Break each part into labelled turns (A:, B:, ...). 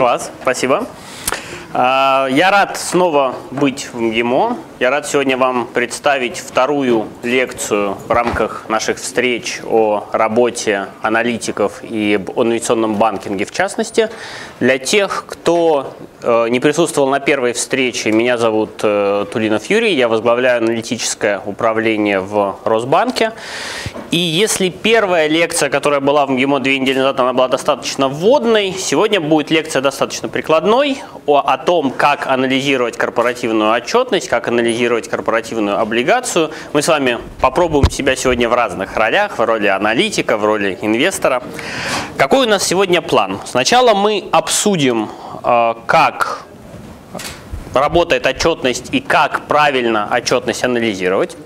A: Класс, спасибо. А, я рад снова быть в МГИМО. Я рад сегодня вам представить вторую лекцию в рамках наших встреч о работе аналитиков и об инвестиционном банкинге в частности. Для тех, кто э, не присутствовал на первой встрече, меня зовут э, Тулинов Юрий, я возглавляю аналитическое управление в Росбанке. И если первая лекция, которая была в МГИМО две недели назад, она была достаточно вводной, сегодня будет лекция достаточно прикладной о, о том, как анализировать корпоративную отчетность, как анализировать анализировать корпоративную облигацию. Мы с вами попробуем себя сегодня в разных ролях, в роли аналитика, в роли инвестора. Какой у нас сегодня план? Сначала мы обсудим, э, как работает отчетность и как правильно отчетность анализировать.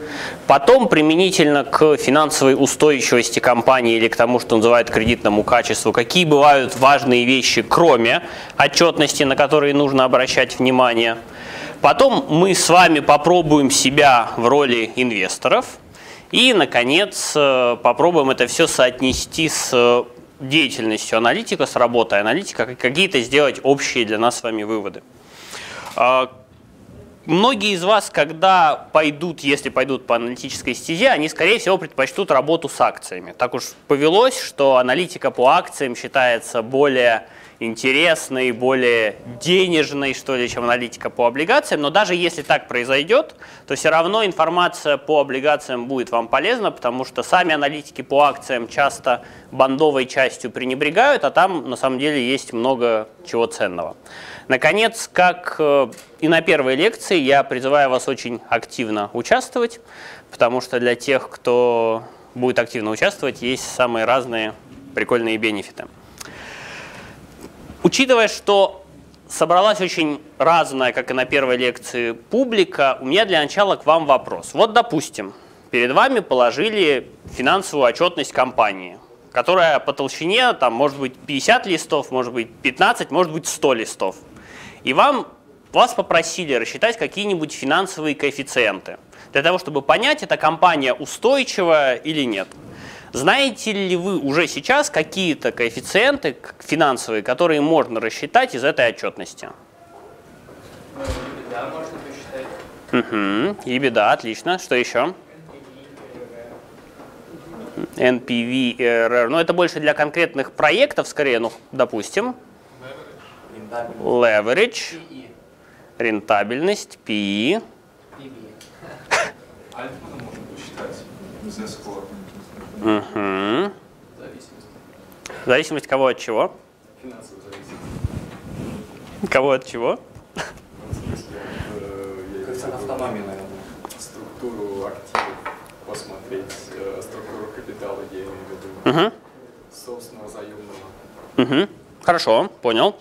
A: Потом применительно к финансовой устойчивости компании или к тому, что называют кредитному качеству, какие бывают важные вещи, кроме отчетности, на которые нужно обращать внимание – Потом мы с вами попробуем себя в роли инвесторов. И, наконец, э, попробуем это все соотнести с э, деятельностью аналитика, с работой аналитика, какие-то сделать общие для нас с вами выводы. А, многие из вас, когда пойдут, если пойдут по аналитической стезе, они, скорее всего, предпочтут работу с акциями. Так уж повелось, что аналитика по акциям считается более интересной, более денежной, что ли, чем аналитика по облигациям. Но даже если так произойдет, то все равно информация по облигациям будет вам полезна, потому что сами аналитики по акциям часто бандовой частью пренебрегают, а там на самом деле есть много чего ценного. Наконец, как э, и на первой лекции, я призываю вас очень активно участвовать, потому что для тех, кто будет активно участвовать, есть самые разные прикольные бенефиты. Учитывая, что собралась очень разная, как и на первой лекции, публика, у меня для начала к вам вопрос. Вот, допустим, перед вами положили финансовую отчетность компании, которая по толщине, там, может быть, 50 листов, может быть, 15, может быть, 100 листов. И вам, вас попросили рассчитать какие-нибудь финансовые коэффициенты для того, чтобы понять, эта компания устойчивая или нет. Знаете ли вы уже сейчас какие-то коэффициенты финансовые, которые можно рассчитать из этой отчетности?
B: Да, можно посчитать.
A: Угу. И беда, отлично. Что еще? NPV, ERR. Ну, это больше для конкретных проектов, скорее, ну, допустим. Leverage. Рентабельность, PE.
C: Альфа можно посчитать.
A: Угу.
C: Зависимость.
A: Зависимость кого от чего?
C: Финансовая зависимость.
A: Кого от чего?
C: Виду
B: автономия, наверное.
C: структуру активов, посмотреть э, структуру капитала, я имею в виду,
A: Угу.
C: собственного заемного.
A: Угу. Хорошо, понял.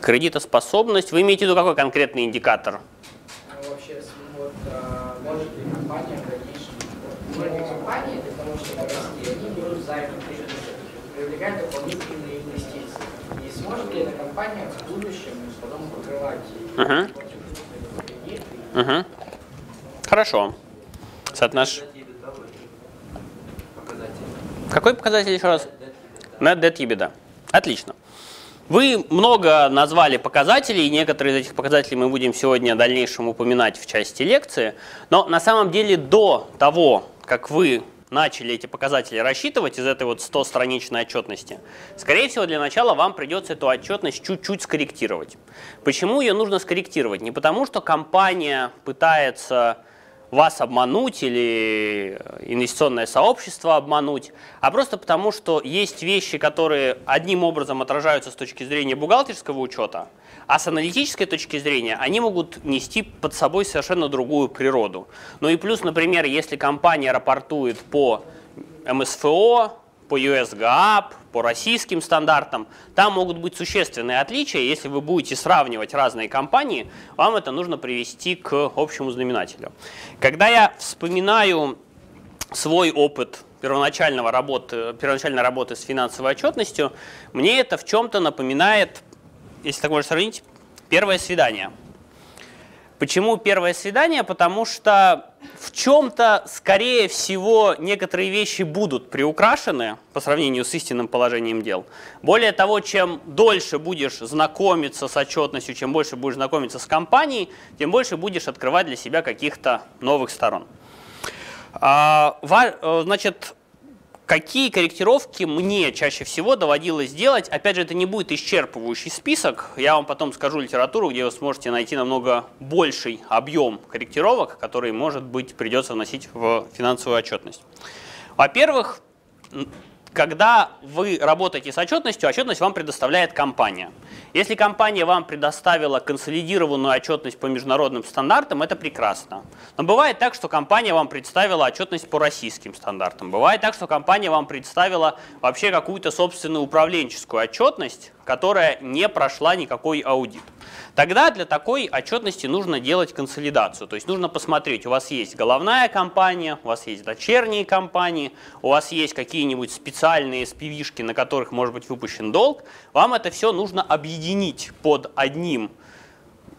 A: Кредитоспособность. Вы имеете в виду какой конкретный индикатор?
D: Ну, вообще, с- вот, а, может ли компания в дальнейшем, может ли компания для того, чтобы расти, они берут займы, привлекают дополнительные инвестиции. И сможет ли эта компания в будущем потом покрывать кредит,
A: Угу. Хорошо. Соотнош... Какой показатель еще раз? Net Debt EBITDA. Отлично. Вы много назвали показателей, и некоторые из этих показателей мы будем сегодня в дальнейшем упоминать в части лекции. Но на самом деле до того, как вы начали эти показатели рассчитывать из этой вот 100-страничной отчетности, скорее всего, для начала вам придется эту отчетность чуть-чуть скорректировать. Почему ее нужно скорректировать? Не потому, что компания пытается вас обмануть или инвестиционное сообщество обмануть, а просто потому, что есть вещи, которые одним образом отражаются с точки зрения бухгалтерского учета, а с аналитической точки зрения они могут нести под собой совершенно другую природу. Ну и плюс, например, если компания рапортует по МСФО, по US GAAP, по российским стандартам, там могут быть существенные отличия. Если вы будете сравнивать разные компании, вам это нужно привести к общему знаменателю. Когда я вспоминаю свой опыт первоначального работы, первоначальной работы с финансовой отчетностью, мне это в чем-то напоминает, если так можно сравнить, первое свидание. Почему первое свидание? Потому что в чем-то, скорее всего, некоторые вещи будут приукрашены по сравнению с истинным положением дел. Более того, чем дольше будешь знакомиться с отчетностью, чем больше будешь знакомиться с компанией, тем больше будешь открывать для себя каких-то новых сторон. А, э, значит, Какие корректировки мне чаще всего доводилось делать? Опять же, это не будет исчерпывающий список. Я вам потом скажу литературу, где вы сможете найти намного больший объем корректировок, которые, может быть, придется вносить в финансовую отчетность. Во-первых, когда вы работаете с отчетностью, отчетность вам предоставляет компания. Если компания вам предоставила консолидированную отчетность по международным стандартам, это прекрасно. Но бывает так, что компания вам представила отчетность по российским стандартам. Бывает так, что компания вам представила вообще какую-то собственную управленческую отчетность, которая не прошла никакой аудит. Тогда для такой отчетности нужно делать консолидацию. То есть нужно посмотреть, у вас есть головная компания, у вас есть дочерние компании, у вас есть какие-нибудь специальные спивишки, на которых может быть выпущен долг. Вам это все нужно объединить под одним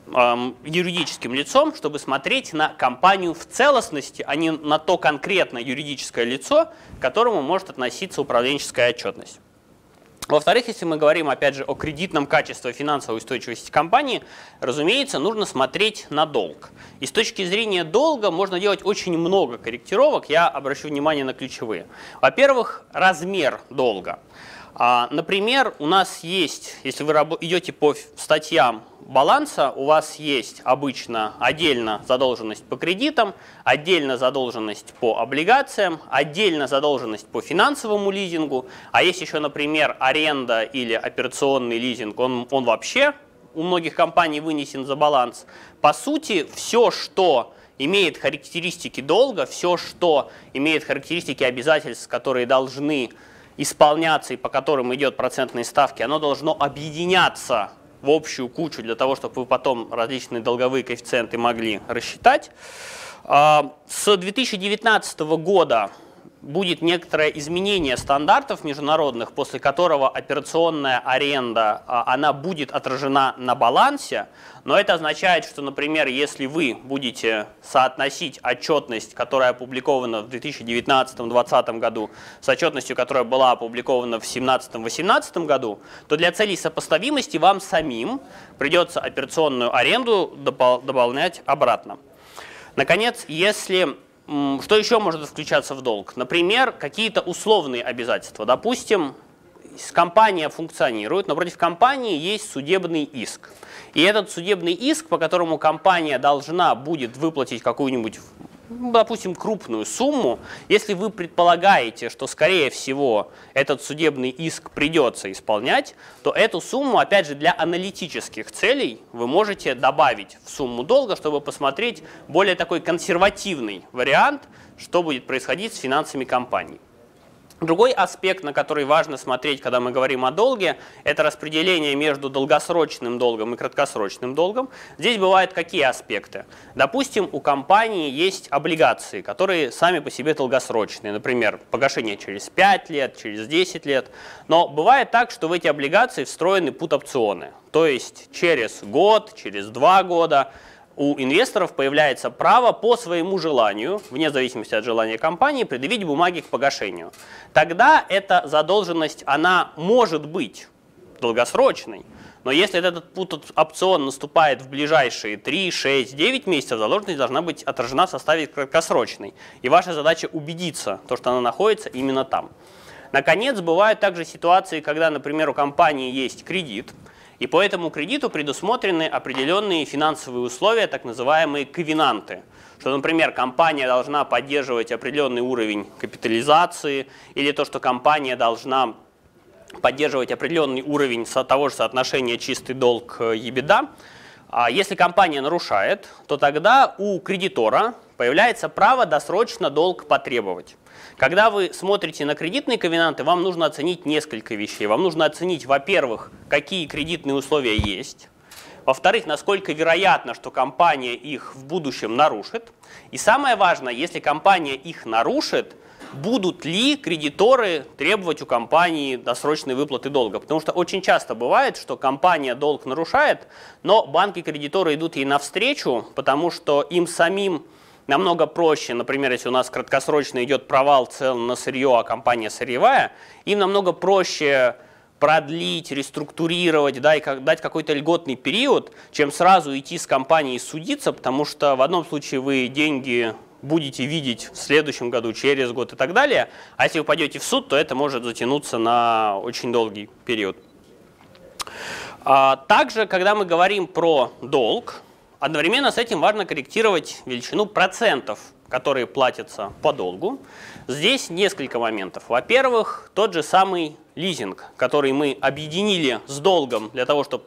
A: эм, юридическим лицом, чтобы смотреть на компанию в целостности, а не на то конкретное юридическое лицо, к которому может относиться управленческая отчетность. Во-вторых, если мы говорим, опять же, о кредитном качестве финансовой устойчивости компании, разумеется, нужно смотреть на долг. И с точки зрения долга можно делать очень много корректировок, я обращу внимание на ключевые. Во-первых, размер долга. А, например, у нас есть, если вы идете по статьям баланса, у вас есть обычно отдельно задолженность по кредитам, отдельно задолженность по облигациям, отдельно задолженность по финансовому лизингу, а есть еще, например, аренда или операционный лизинг, он, он вообще у многих компаний вынесен за баланс. По сути, все, что имеет характеристики долга, все, что имеет характеристики обязательств, которые должны исполняться и по которым идет процентные ставки, оно должно объединяться в общую кучу для того, чтобы вы потом различные долговые коэффициенты могли рассчитать. А, с 2019 года будет некоторое изменение стандартов международных, после которого операционная аренда, а, она будет отражена на балансе, но это означает, что, например, если вы будете соотносить отчетность, которая опубликована в 2019-2020 году, с отчетностью, которая была опубликована в 2017-2018 году, то для целей сопоставимости вам самим придется операционную аренду дополнять обратно. Наконец, если что еще может включаться в долг? Например, какие-то условные обязательства. Допустим, компания функционирует, но против компании есть судебный иск. И этот судебный иск, по которому компания должна будет выплатить какую-нибудь допустим, крупную сумму, если вы предполагаете, что, скорее всего, этот судебный иск придется исполнять, то эту сумму, опять же, для аналитических целей вы можете добавить в сумму долга, чтобы посмотреть более такой консервативный вариант, что будет происходить с финансами компании. Другой аспект, на который важно смотреть, когда мы говорим о долге, это распределение между долгосрочным долгом и краткосрочным долгом. Здесь бывают какие аспекты? Допустим, у компании есть облигации, которые сами по себе долгосрочные. Например, погашение через 5 лет, через 10 лет. Но бывает так, что в эти облигации встроены пут-опционы. То есть через год, через два года у инвесторов появляется право по своему желанию, вне зависимости от желания компании, предъявить бумаги к погашению. Тогда эта задолженность, она может быть долгосрочной, но если этот опцион наступает в ближайшие 3, 6, 9 месяцев, задолженность должна быть отражена в составе краткосрочной. И ваша задача убедиться, то, что она находится именно там. Наконец, бывают также ситуации, когда, например, у компании есть кредит, и по этому кредиту предусмотрены определенные финансовые условия, так называемые ковенанты. Что, например, компания должна поддерживать определенный уровень капитализации, или то, что компания должна поддерживать определенный уровень того же соотношения чистый долг EBITDA. А если компания нарушает, то тогда у кредитора появляется право досрочно долг потребовать. Когда вы смотрите на кредитные ковенанты, вам нужно оценить несколько вещей. Вам нужно оценить, во-первых, какие кредитные условия есть. Во-вторых, насколько вероятно, что компания их в будущем нарушит. И самое важное, если компания их нарушит, будут ли кредиторы требовать у компании досрочной выплаты долга. Потому что очень часто бывает, что компания долг нарушает, но банки-кредиторы идут ей навстречу, потому что им самим намного проще, например, если у нас краткосрочно идет провал цен на сырье, а компания сырьевая, им намного проще продлить, реструктурировать, да, и дать какой-то льготный период, чем сразу идти с компанией судиться, потому что в одном случае вы деньги будете видеть в следующем году, через год и так далее, а если вы пойдете в суд, то это может затянуться на очень долгий период. А также, когда мы говорим про долг, одновременно с этим важно корректировать величину процентов, которые платятся по долгу. Здесь несколько моментов. Во-первых, тот же самый лизинг, который мы объединили с долгом для того, чтобы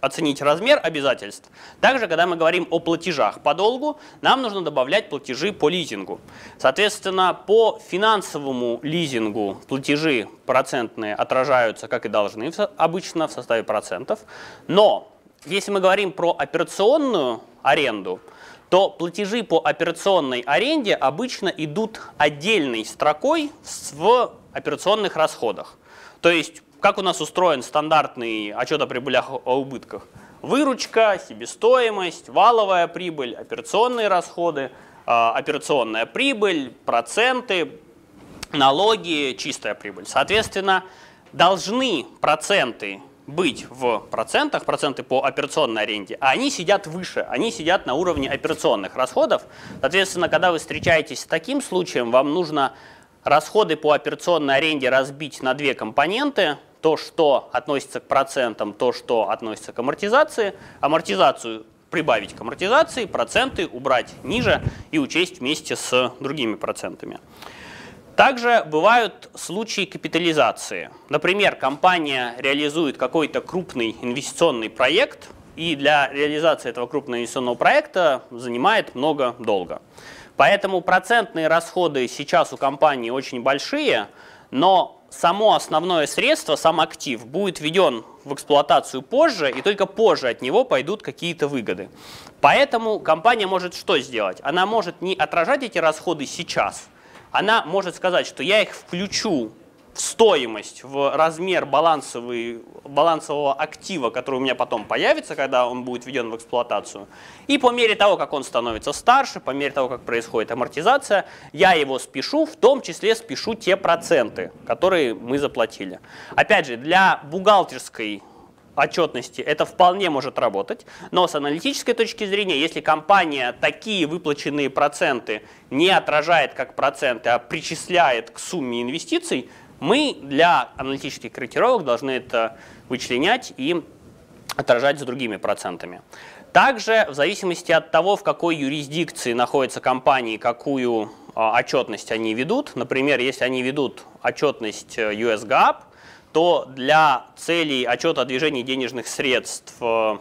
A: оценить размер обязательств. Также, когда мы говорим о платежах по долгу, нам нужно добавлять платежи по лизингу. Соответственно, по финансовому лизингу платежи процентные отражаются, как и должны обычно, в составе процентов. Но если мы говорим про операционную аренду, то платежи по операционной аренде обычно идут отдельной строкой в операционных расходах. То есть как у нас устроен стандартный отчет о прибылях о убытках? Выручка, себестоимость, валовая прибыль, операционные расходы, а, операционная прибыль, проценты, налоги, чистая прибыль. Соответственно, должны проценты быть в процентах, проценты по операционной аренде, а они сидят выше, они сидят на уровне операционных расходов. Соответственно, когда вы встречаетесь с таким случаем, вам нужно расходы по операционной аренде разбить на две компоненты – то, что относится к процентам, то, что относится к амортизации, амортизацию прибавить к амортизации, проценты убрать ниже и учесть вместе с другими процентами. Также бывают случаи капитализации. Например, компания реализует какой-то крупный инвестиционный проект, и для реализации этого крупного инвестиционного проекта занимает много долга. Поэтому процентные расходы сейчас у компании очень большие, но само основное средство, сам актив, будет введен в эксплуатацию позже, и только позже от него пойдут какие-то выгоды. Поэтому компания может что сделать? Она может не отражать эти расходы сейчас, она может сказать, что я их включу в стоимость, в размер балансовый, балансового актива, который у меня потом появится, когда он будет введен в эксплуатацию. И по мере того, как он становится старше, по мере того, как происходит амортизация, я его спешу, в том числе спешу те проценты, которые мы заплатили. Опять же, для бухгалтерской отчетности это вполне может работать, но с аналитической точки зрения, если компания такие выплаченные проценты не отражает как проценты, а причисляет к сумме инвестиций, мы для аналитических корректировок должны это вычленять и отражать с другими процентами. Также в зависимости от того, в какой юрисдикции находятся компании, какую а, отчетность они ведут, например, если они ведут отчетность э, US GAAP, то для целей отчета о движении денежных средств э,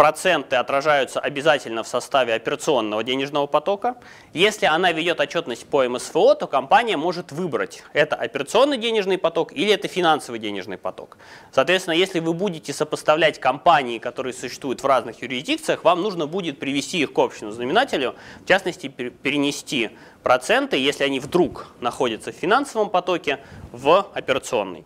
A: проценты отражаются обязательно в составе операционного денежного потока. Если она ведет отчетность по МСФО, то компания может выбрать, это операционный денежный поток или это финансовый денежный поток. Соответственно, если вы будете сопоставлять компании, которые существуют в разных юрисдикциях, вам нужно будет привести их к общему знаменателю, в частности, перенести проценты, если они вдруг находятся в финансовом потоке, в операционный.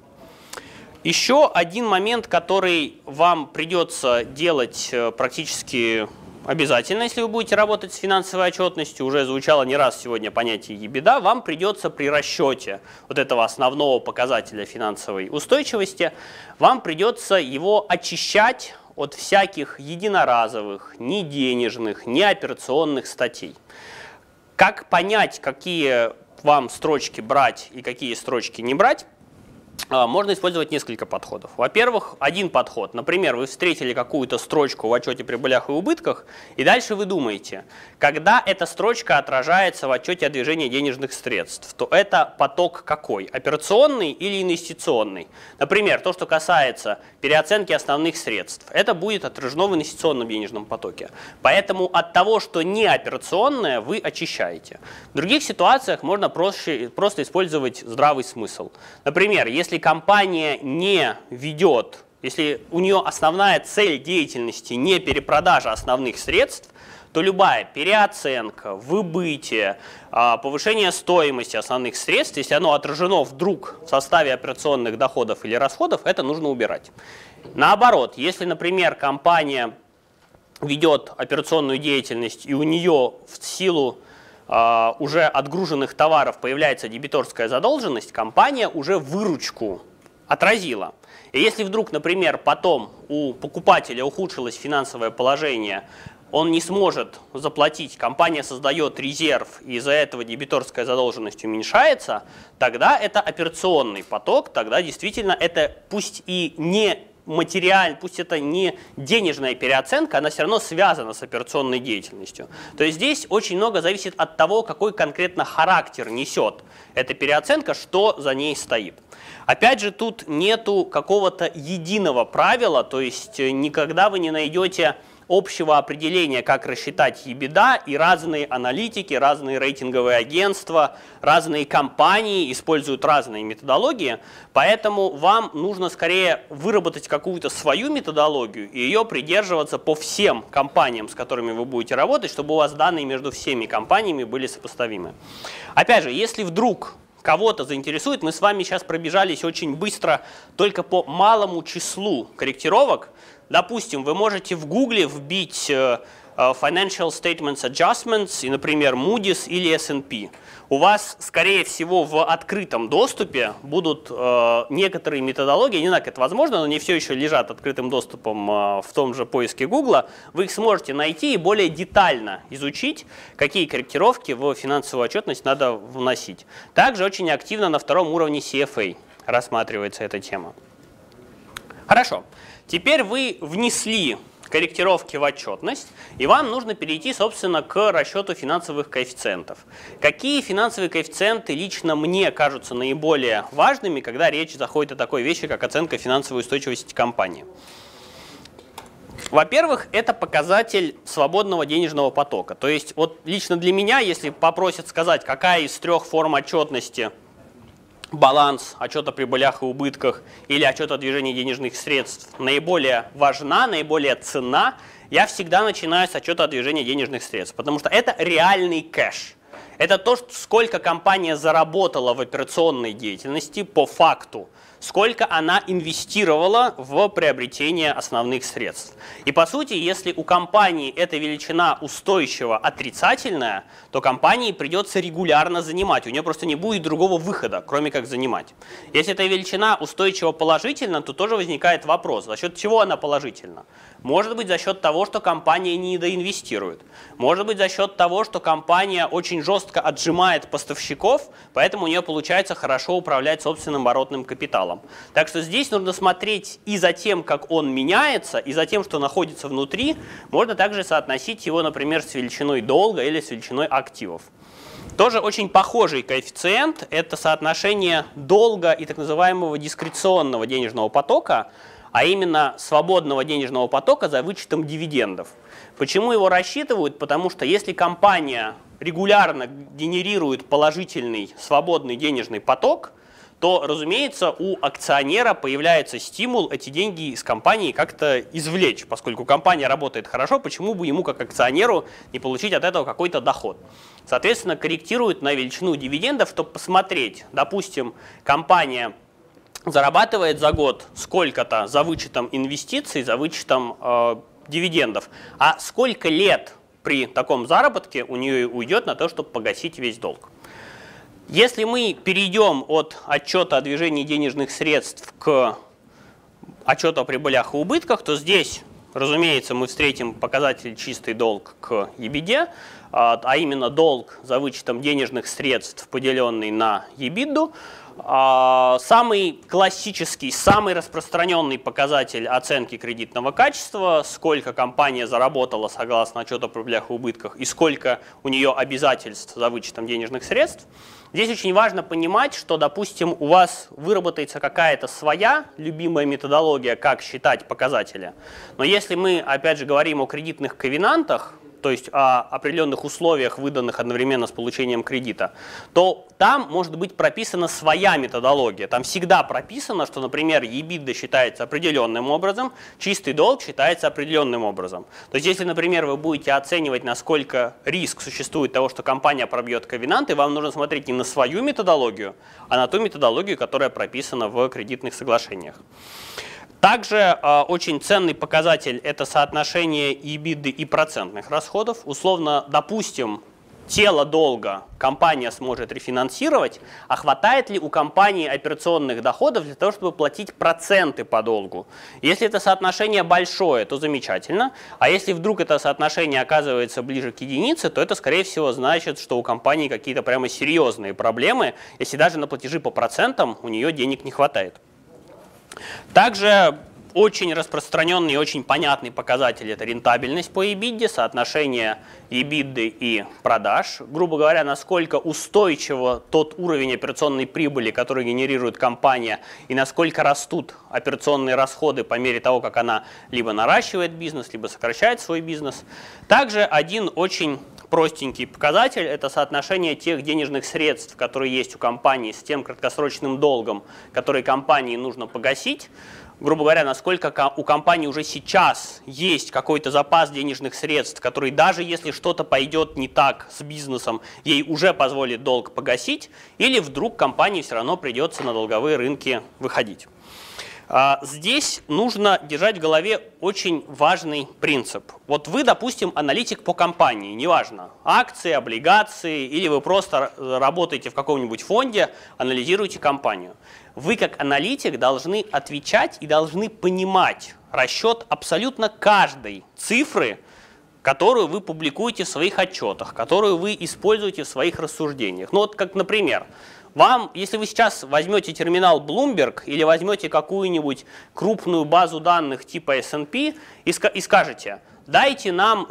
A: Еще один момент, который вам придется делать э, практически обязательно, если вы будете работать с финансовой отчетностью, уже звучало не раз сегодня понятие ебеда, вам придется при расчете вот этого основного показателя финансовой устойчивости, вам придется его очищать от всяких единоразовых, не денежных, не операционных статей. Как понять, какие вам строчки брать и какие строчки не брать, можно использовать несколько подходов. Во-первых, один подход. Например, вы встретили какую-то строчку в отчете прибылях и убытках, и дальше вы думаете, когда эта строчка отражается в отчете о движении денежных средств, то это поток какой? Операционный или инвестиционный? Например, то, что касается переоценки основных средств, это будет отражено в инвестиционном денежном потоке. Поэтому от того, что не операционное, вы очищаете. В других ситуациях можно проще, просто использовать здравый смысл. Например, если если компания не ведет, если у нее основная цель деятельности не перепродажа основных средств, то любая переоценка, выбытие, а, повышение стоимости основных средств, если оно отражено вдруг в составе операционных доходов или расходов, это нужно убирать. Наоборот, если, например, компания ведет операционную деятельность и у нее в силу уже отгруженных товаров появляется дебиторская задолженность, компания уже выручку отразила. И если вдруг, например, потом у покупателя ухудшилось финансовое положение, он не сможет заплатить, компания создает резерв, и из-за этого дебиторская задолженность уменьшается, тогда это операционный поток, тогда действительно это пусть и не материаль, пусть это не денежная переоценка, она все равно связана с операционной деятельностью. То есть здесь очень много зависит от того, какой конкретно характер несет эта переоценка, что за ней стоит. Опять же, тут нету какого-то единого правила, то есть никогда вы не найдете общего определения, как рассчитать EBITDA, и разные аналитики, разные рейтинговые агентства, разные компании используют разные методологии, поэтому вам нужно скорее выработать какую-то свою методологию и ее придерживаться по всем компаниям, с которыми вы будете работать, чтобы у вас данные между всеми компаниями были сопоставимы. Опять же, если вдруг кого-то заинтересует, мы с вами сейчас пробежались очень быстро только по малому числу корректировок, Допустим, вы можете в Гугле вбить э, э, Financial Statements Adjustments, и, например, Moody's или S&P. У вас, скорее всего, в открытом доступе будут э, некоторые методологии, не знаю, как это возможно, но они все еще лежат открытым доступом э, в том же поиске Гугла. Вы их сможете найти и более детально изучить, какие корректировки в финансовую отчетность надо вносить. Также очень активно на втором уровне CFA рассматривается эта тема. Хорошо. Теперь вы внесли корректировки в отчетность, и вам нужно перейти, собственно, к расчету финансовых коэффициентов. Какие финансовые коэффициенты лично мне кажутся наиболее важными, когда речь заходит о такой вещи, как оценка финансовой устойчивости компании? Во-первых, это показатель свободного денежного потока. То есть вот лично для меня, если попросят сказать, какая из трех форм отчетности – баланс отчета о прибылях и убытках или отчет о движении денежных средств наиболее важна, наиболее цена, я всегда начинаю с отчета о движении денежных средств, потому что это реальный кэш. Это то, сколько компания заработала в операционной деятельности по факту сколько она инвестировала в приобретение основных средств. И по сути, если у компании эта величина устойчиво отрицательная, то компании придется регулярно занимать. У нее просто не будет другого выхода, кроме как занимать. Если эта величина устойчиво положительна, то тоже возникает вопрос, за счет чего она положительна. Может быть за счет того, что компания не доинвестирует. Может быть за счет того, что компания очень жестко отжимает поставщиков, поэтому у нее получается хорошо управлять собственным оборотным капиталом. Так что здесь нужно смотреть и за тем, как он меняется, и за тем, что находится внутри. Можно также соотносить его, например, с величиной долга или с величиной активов. Тоже очень похожий коэффициент – это соотношение долга и так называемого дискреционного денежного потока – а именно свободного денежного потока за вычетом дивидендов. Почему его рассчитывают? Потому что если компания регулярно генерирует положительный свободный денежный поток, то, разумеется, у акционера появляется стимул эти деньги из компании как-то извлечь, поскольку компания работает хорошо, почему бы ему как акционеру не получить от этого какой-то доход. Соответственно, корректируют на величину дивидендов, чтобы посмотреть, допустим, компания зарабатывает за год сколько-то за вычетом инвестиций, за вычетом э, дивидендов, а сколько лет при таком заработке у нее уйдет на то, чтобы погасить весь долг. Если мы перейдем от отчета о движении денежных средств к отчету о прибылях и убытках, то здесь, разумеется, мы встретим показатель чистый долг к EBITDA, а, а именно долг за вычетом денежных средств, поделенный на EBITDA, самый классический, самый распространенный показатель оценки кредитного качества, сколько компания заработала согласно отчету о прибылях и убытках и сколько у нее обязательств за вычетом денежных средств. Здесь очень важно понимать, что, допустим, у вас выработается какая-то своя любимая методология, как считать показатели. Но если мы, опять же, говорим о кредитных ковенантах, то есть о определенных условиях, выданных одновременно с получением кредита, то там может быть прописана своя методология. Там всегда прописано, что, например, EBITDA считается определенным образом, чистый долг считается определенным образом. То есть если, например, вы будете оценивать, насколько риск существует того, что компания пробьет ковенанты, вам нужно смотреть не на свою методологию, а на ту методологию, которая прописана в кредитных соглашениях. Также э, очень ценный показатель – это соотношение EBITDA и процентных расходов. Условно, допустим, тело долга компания сможет рефинансировать, а хватает ли у компании операционных доходов для того, чтобы платить проценты по долгу? Если это соотношение большое, то замечательно, а если вдруг это соотношение оказывается ближе к единице, то это, скорее всего, значит, что у компании какие-то прямо серьезные проблемы, если даже на платежи по процентам у нее денег не хватает. Также очень распространенный и очень понятный показатель – это рентабельность по EBITDA, соотношение EBITDA и продаж. Грубо говоря, насколько устойчиво тот уровень операционной прибыли, который генерирует компания, и насколько растут операционные расходы по мере того, как она либо наращивает бизнес, либо сокращает свой бизнес. Также один очень простенький показатель – это соотношение тех денежных средств, которые есть у компании, с тем краткосрочным долгом, который компании нужно погасить грубо говоря, насколько у компании уже сейчас есть какой-то запас денежных средств, который даже если что-то пойдет не так с бизнесом, ей уже позволит долг погасить, или вдруг компании все равно придется на долговые рынки выходить. А, здесь нужно держать в голове очень важный принцип. Вот вы, допустим, аналитик по компании, неважно, акции, облигации, или вы просто работаете в каком-нибудь фонде, анализируете компанию. Вы как аналитик должны отвечать и должны понимать расчет абсолютно каждой цифры, которую вы публикуете в своих отчетах, которую вы используете в своих рассуждениях. Ну вот как, например, вам, если вы сейчас возьмете терминал Bloomberg или возьмете какую-нибудь крупную базу данных типа S&P и, и скажете, дайте нам,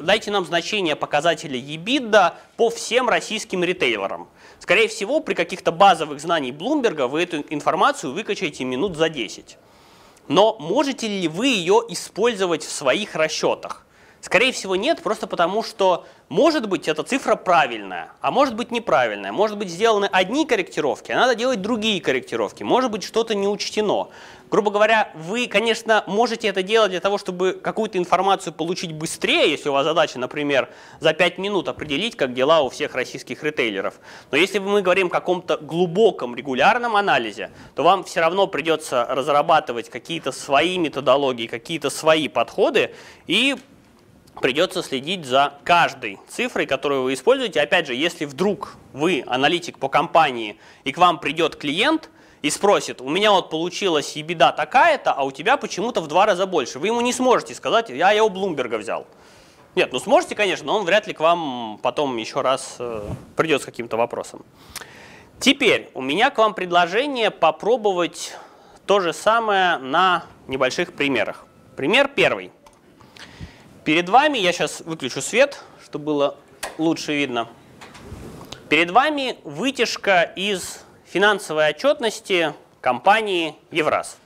A: дайте нам значение показателя EBITDA по всем российским ритейлерам. Скорее всего, при каких-то базовых знаниях Bloomberg вы эту информацию выкачаете минут за 10. Но можете ли вы ее использовать в своих расчетах? Скорее всего нет, просто потому что может быть эта цифра правильная, а может быть неправильная. Может быть сделаны одни корректировки, а надо делать другие корректировки. Может быть что-то не учтено. Грубо говоря, вы, конечно, можете это делать для того, чтобы какую-то информацию получить быстрее, если у вас задача, например, за 5 минут определить, как дела у всех российских ритейлеров. Но если мы говорим о каком-то глубоком регулярном анализе, то вам все равно придется разрабатывать какие-то свои методологии, какие-то свои подходы и придется следить за каждой цифрой, которую вы используете. Опять же, если вдруг вы аналитик по компании, и к вам придет клиент и спросит, у меня вот получилась EBITDA такая-то, а у тебя почему-то в два раза больше. Вы ему не сможете сказать, я его Блумберга взял. Нет, ну сможете, конечно, но он вряд ли к вам потом еще раз э, придет с каким-то вопросом. Теперь у меня к вам предложение попробовать то же самое на небольших примерах. Пример первый – Перед вами, я сейчас выключу свет, чтобы было лучше видно. Перед вами вытяжка из финансовой отчетности компании Евраз.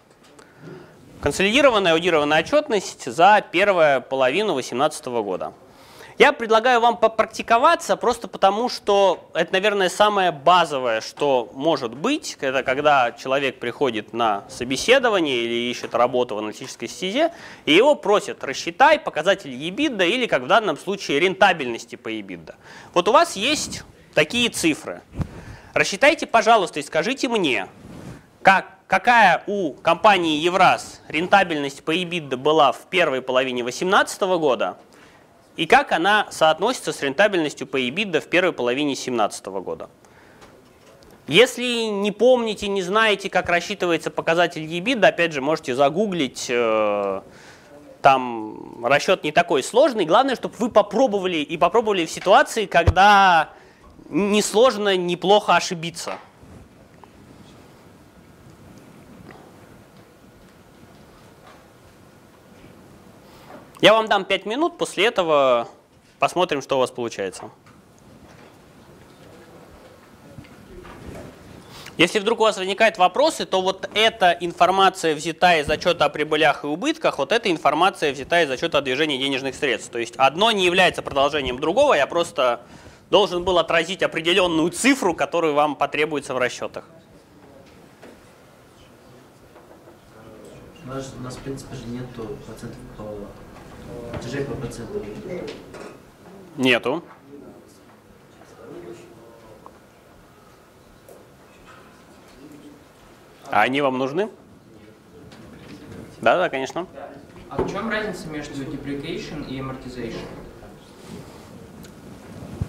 A: Консолидированная аудированная отчетность за первую половину 2018 года. Я предлагаю вам попрактиковаться просто потому, что это, наверное, самое базовое, что может быть. Это когда человек приходит на собеседование или ищет работу в аналитической стезе, и его просят рассчитай показатель EBITDA или, как в данном случае, рентабельности по EBITDA. Вот у вас есть такие цифры. Рассчитайте, пожалуйста, и скажите мне, как, какая у компании Евраз рентабельность по EBITDA была в первой половине 2018 года, и как она соотносится с рентабельностью по EBITDA в первой половине 2017 года. Если не помните, не знаете, как рассчитывается показатель EBITDA, опять же, можете загуглить, э, там расчет не такой сложный. Главное, чтобы вы попробовали и попробовали в ситуации, когда несложно, неплохо ошибиться. Я вам дам 5 минут, после этого посмотрим, что у вас получается. Если вдруг у вас возникают вопросы, то вот эта информация взята из отчета о прибылях и убытках, вот эта информация взята из отчета о движении денежных средств. То есть одно не является продолжением другого, я просто должен был отразить определенную цифру, которую вам потребуется в расчетах.
B: У нас, у нас в принципе же нету процентов по платежей по процентам.
A: Нету. А они вам нужны? Да, да, конечно.
E: А в чем разница между depreciation и amortization?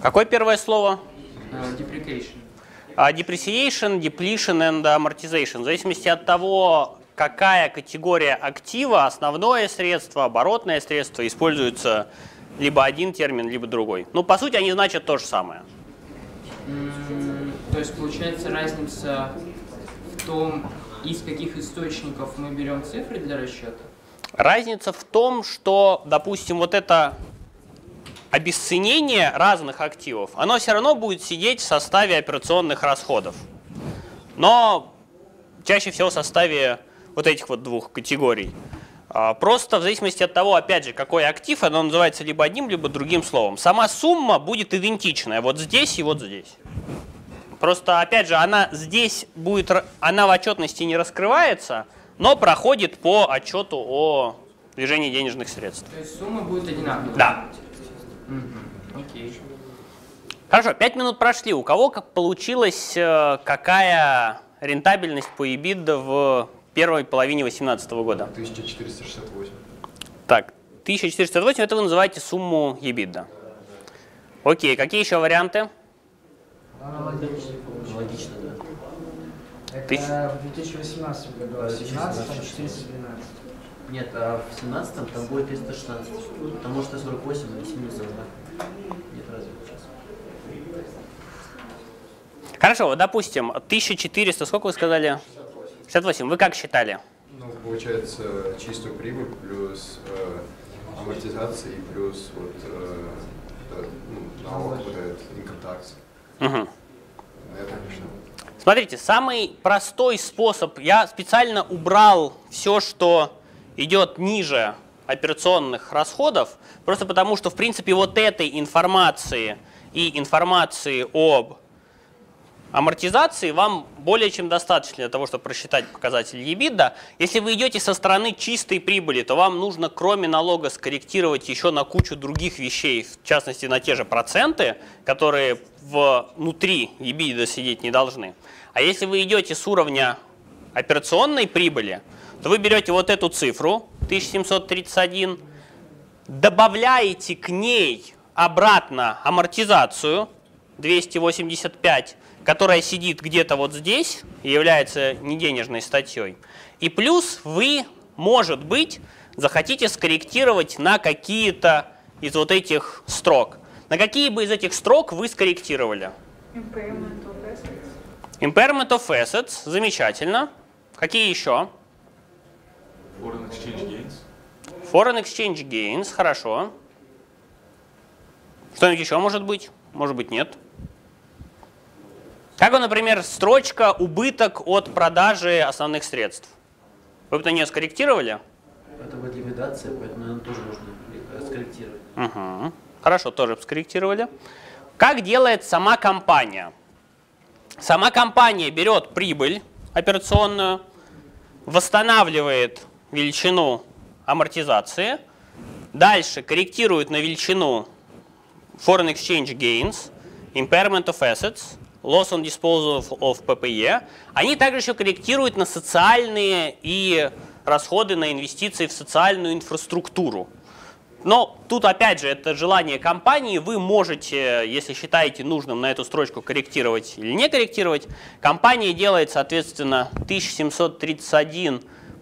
A: Какое первое слово?
E: Э, depreciation.
A: А depreciation, depletion and amortization. В зависимости от того, какая категория актива, основное средство, оборотное средство, используется либо один термин, либо другой. Ну, по сути, они значат то же самое.
E: То есть получается разница в том, из каких источников мы берем цифры для расчета?
A: Разница в том, что, допустим, вот это обесценение разных активов, оно все равно будет сидеть в составе операционных расходов. Но чаще всего в составе вот этих вот двух категорий. А, Просто в зависимости от того, опять же, какой актив, оно называется либо одним, либо другим словом. Сама сумма будет идентичная вот здесь и вот здесь. Просто, опять же, она здесь будет, она в отчетности не раскрывается, но проходит по отчету о движении денежных средств.
E: То есть сумма будет одинаковая?
A: Да.
E: Окей.
A: Хорошо, пять минут прошли. У кого как получилось, э, какая рентабельность по EBITDA в первой половине 2018 года?
C: 1468.
A: Так, 1408 это вы называете сумму EBITDA. Окей, какие еще варианты?
D: Аналогично.
B: Логично, да.
D: Это
A: Тысяч-
D: в 2018 году, а в 2017 412.
B: Нет, а в 17 там будет 316, потому что 48 и минусом 2. Нет разве сейчас?
A: Хорошо, вот допустим, 1400, сколько вы сказали? 68. Вы как считали?
C: Ну, получается, чистую прибыль плюс э, амортизация и плюс вот э, ну, налог вот этот, income tax. Решил.
A: Смотрите, самый простой способ, я специально убрал все, что идет ниже операционных расходов, просто потому что, в принципе, вот этой информации и информации об амортизации вам более чем достаточно для того, чтобы просчитать показатель EBITDA. Если вы идете со стороны чистой прибыли, то вам нужно кроме налога скорректировать еще на кучу других вещей, в частности на те же проценты, которые внутри EBITDA сидеть не должны. А если вы идете с уровня операционной прибыли, то вы берете вот эту цифру 1731, добавляете к ней обратно амортизацию 285, которая сидит где-то вот здесь и является неденежной статьей. И плюс вы, может быть, захотите скорректировать на какие-то из вот этих строк. На какие бы из этих строк вы скорректировали?
F: Impairment of assets.
A: Impairment of assets, замечательно. Какие еще?
G: Foreign exchange gains.
A: Foreign exchange gains, хорошо. Что-нибудь еще может быть? Может быть нет. Как, вот, например, строчка убыток от продажи основных средств. Вы бы на нее скорректировали?
B: Это будет ликвидация, поэтому наверное, тоже нужно скорректировать.
A: Угу. Хорошо, тоже скорректировали. Как делает сама компания? Сама компания берет прибыль операционную, восстанавливает величину амортизации, дальше корректирует на величину foreign exchange gains, impairment of assets, loss on disposal of, PPE. Они также еще корректируют на социальные и расходы на инвестиции в социальную инфраструктуру. Но тут опять же это желание компании, вы можете, если считаете нужным на эту строчку корректировать или не корректировать. Компания делает, соответственно, 1731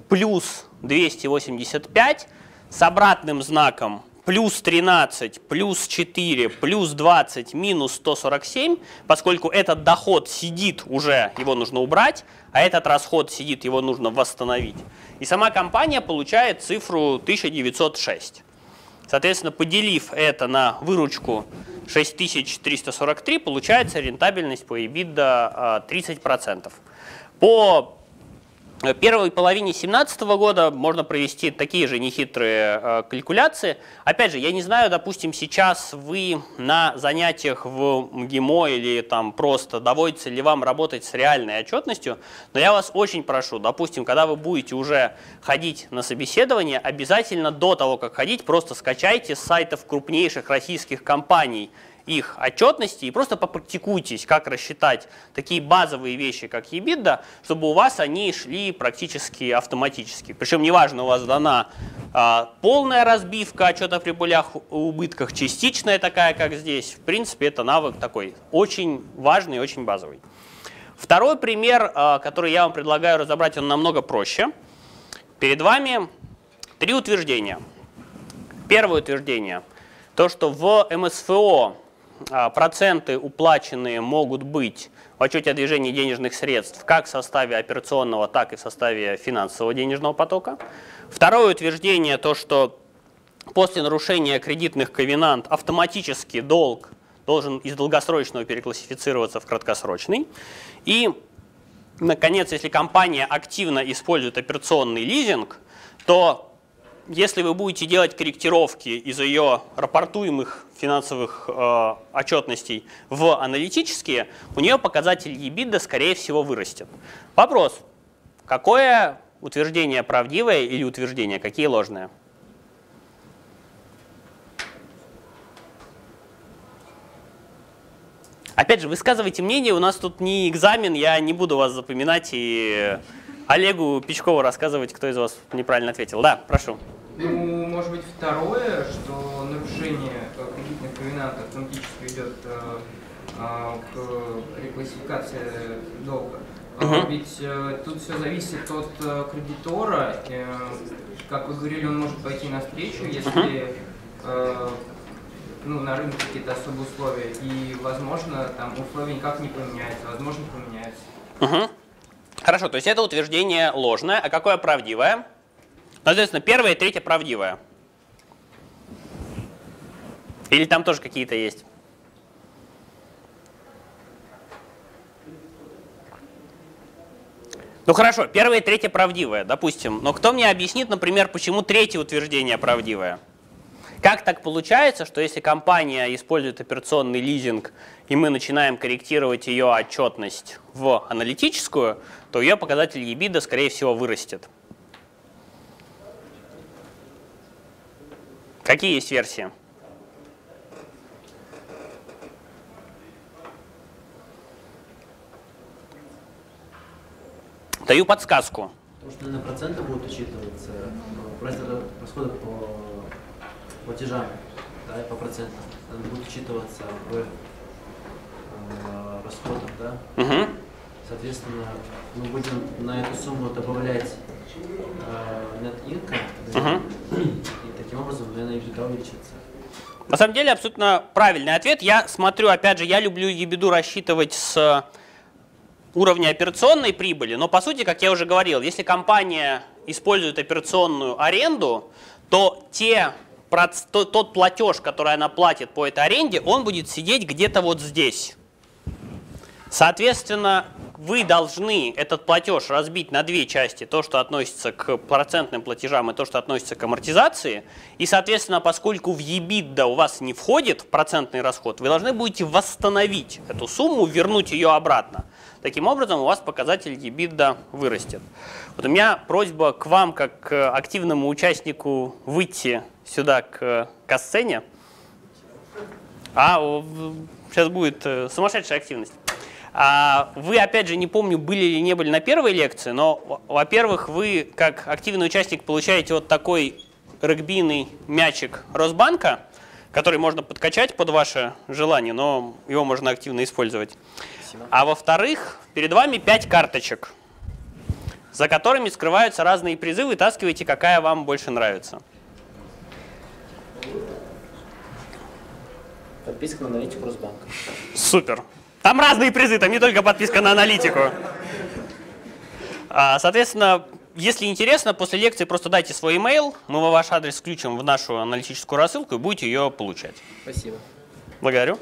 A: плюс 285 с обратным знаком плюс 13, плюс 4, плюс 20, минус 147, поскольку этот доход сидит уже, его нужно убрать, а этот расход сидит, его нужно восстановить. И сама компания получает цифру 1906. Соответственно, поделив это на выручку 6343, получается рентабельность по EBITDA 30%. По первой половине 2017 года можно провести такие же нехитрые э, калькуляции. Опять же, я не знаю, допустим, сейчас вы на занятиях в МГИМО или там просто доводится ли вам работать с реальной отчетностью, но я вас очень прошу, допустим, когда вы будете уже ходить на собеседование, обязательно до того, как ходить, просто скачайте с сайтов крупнейших российских компаний их отчетности и просто попрактикуйтесь, как рассчитать такие базовые вещи, как EBITDA, чтобы у вас они шли практически автоматически. Причем неважно, у вас дана а, полная разбивка отчета о прибылях убытках, частичная такая, как здесь. В принципе, это навык такой очень важный очень базовый. Второй пример, а, который я вам предлагаю разобрать, он намного проще. Перед вами три утверждения. Первое утверждение. То, что в МСФО проценты уплаченные могут быть в отчете о движении денежных средств как в составе операционного, так и в составе финансового денежного потока. Второе утверждение, то, что после нарушения кредитных ковенант автоматически долг должен из долгосрочного переклассифицироваться в краткосрочный. И, наконец, если компания активно использует операционный лизинг, то если вы будете делать корректировки из ее рапортуемых финансовых э, отчетностей в аналитические, у нее показатель EBITDA, скорее всего, вырастет. Вопрос. Какое утверждение правдивое или утверждение, какие ложные? Опять же, высказывайте мнение, у нас тут не экзамен, я не буду вас запоминать и Олегу Печкову рассказывать, кто из вас неправильно ответил. Да, прошу.
E: Ну, может быть, второе, что нарушение э, кредитных ковенантов автоматически ведет э, э, к реклассификации долга. Uh-huh. Ведь э, тут все зависит от э, кредитора. Э, как вы говорили, он может пойти навстречу, если э, ну, на рынке какие-то особые условия. И, возможно, там условия никак не поменяются, возможно, поменяются.
A: Uh-huh. Хорошо, то есть это утверждение ложное, а какое правдивое? Соответственно, первое и третье правдивое. Или там тоже какие-то есть? Ну хорошо, первое и третье правдивое, допустим. Но кто мне объяснит, например, почему третье утверждение правдивое? Как так получается, что если компания использует операционный лизинг, и мы начинаем корректировать ее отчетность в аналитическую, то ее показатель EBITDA, скорее всего, вырастет? Какие есть версии? Даю подсказку.
B: Потому что, наверное, проценты будут учитываться, расходы по платежам, да, по процентам. Надо будет учитываться в э, расходах, да.
A: Угу.
B: Соответственно, мы будем на эту сумму добавлять э, net income,
A: Угу.
B: и таким образом, наверное, EBITDA увеличится.
A: На самом деле абсолютно правильный ответ. Я смотрю, опять же, я люблю ебеду рассчитывать с уровня операционной прибыли, но по сути, как я уже говорил, если компания использует операционную аренду, то те, тот платеж, который она платит по этой аренде, он будет сидеть где-то вот здесь. Соответственно, вы должны этот платеж разбить на две части. То, что относится к процентным платежам и то, что относится к амортизации. И, соответственно, поскольку в EBITDA у вас не входит в процентный расход, вы должны будете восстановить эту сумму, вернуть ее обратно. Таким образом, у вас показатель EBITDA вырастет. Вот у меня просьба к вам, как к активному участнику, выйти сюда к касцене. А сейчас будет э, сумасшедшая активность. А вы, опять же, не помню, были или не были на первой лекции, но, во-первых, вы, как активный участник, получаете вот такой регбийный мячик Росбанка, который можно подкачать под ваше желание, но его можно активно использовать. Спасибо. А во-вторых, перед вами 5 карточек, за которыми скрываются разные призы, вытаскивайте, какая вам больше нравится.
B: Подписка на аналитику Росбанка.
A: Супер. Там разные призы, там не только подписка на аналитику. А, соответственно, если интересно, после лекции просто дайте свой email, мы ваш адрес включим в нашу аналитическую рассылку и будете ее получать.
B: Спасибо.
A: Благодарю.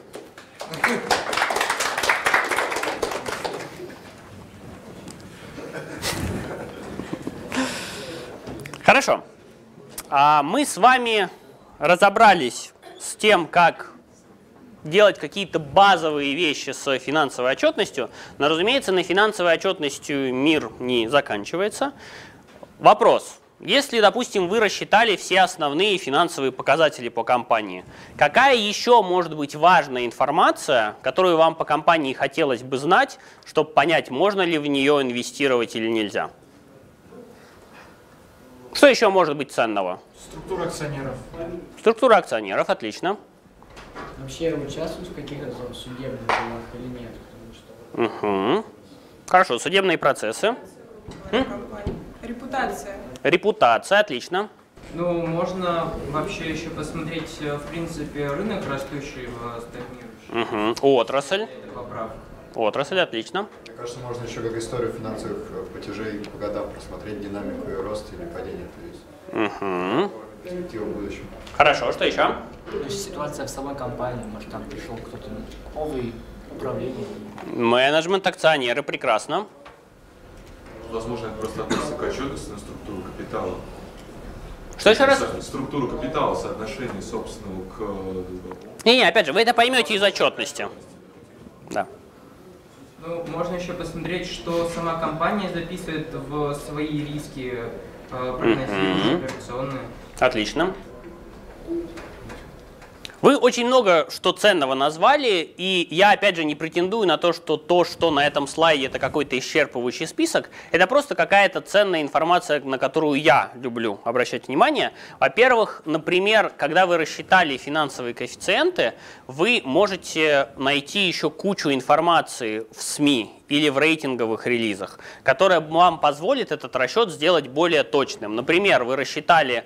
A: Хорошо. А мы с вами разобрались с тем, как делать какие-то базовые вещи с финансовой отчетностью. Но, разумеется, на финансовой отчетностью мир не заканчивается. Вопрос. Если, допустим, вы рассчитали все основные финансовые показатели по компании, какая еще может быть важная информация, которую вам по компании хотелось бы знать, чтобы понять, можно ли в нее инвестировать или нельзя? Что еще может быть ценного?
H: Структура акционеров.
A: Структура акционеров, отлично.
D: Вообще участвуют в каких-то судебных делах или нет? Потому что
A: Угу. Хорошо, судебные процессы.
F: Репутация.
A: Репутация, отлично.
E: Ну, можно вообще еще посмотреть, э, в принципе, рынок растущий в стагнирующий.
A: Угу. Отрасль.
E: Поправка.
A: Отрасль, отлично.
C: Мне кажется, можно еще как историю финансовых э, платежей по годам просмотреть динамику и рост или падение, то есть
A: Угу.
C: перспективу в будущем.
A: Хорошо, что еще?
I: То есть ситуация в самой компании, может там пришел кто-то новый управление.
A: Менеджмент, акционеры, прекрасно.
G: Возможно, это просто относится к отчетности на структуру капитала.
A: Что еще раз?
G: Структуру капитала, соотношение собственного к... э,
A: Не-не, опять же, вы это поймете из отчетности. Да.
E: Ну, можно еще посмотреть, что сама компания записывает в свои риски э, прогнозирующие,
A: Мгм.
E: операционные.
A: Отлично. Вы очень много что ценного назвали, и я опять же не претендую на то, что то, что на этом слайде, это какой-то исчерпывающий список. Это просто какая-то ценная информация, на которую я люблю обращать внимание. Во-первых, например, когда вы рассчитали финансовые коэффициенты, вы можете найти еще кучу информации в СМИ или в рейтинговых релизах, которая вам позволит этот расчет сделать более точным. Например, вы рассчитали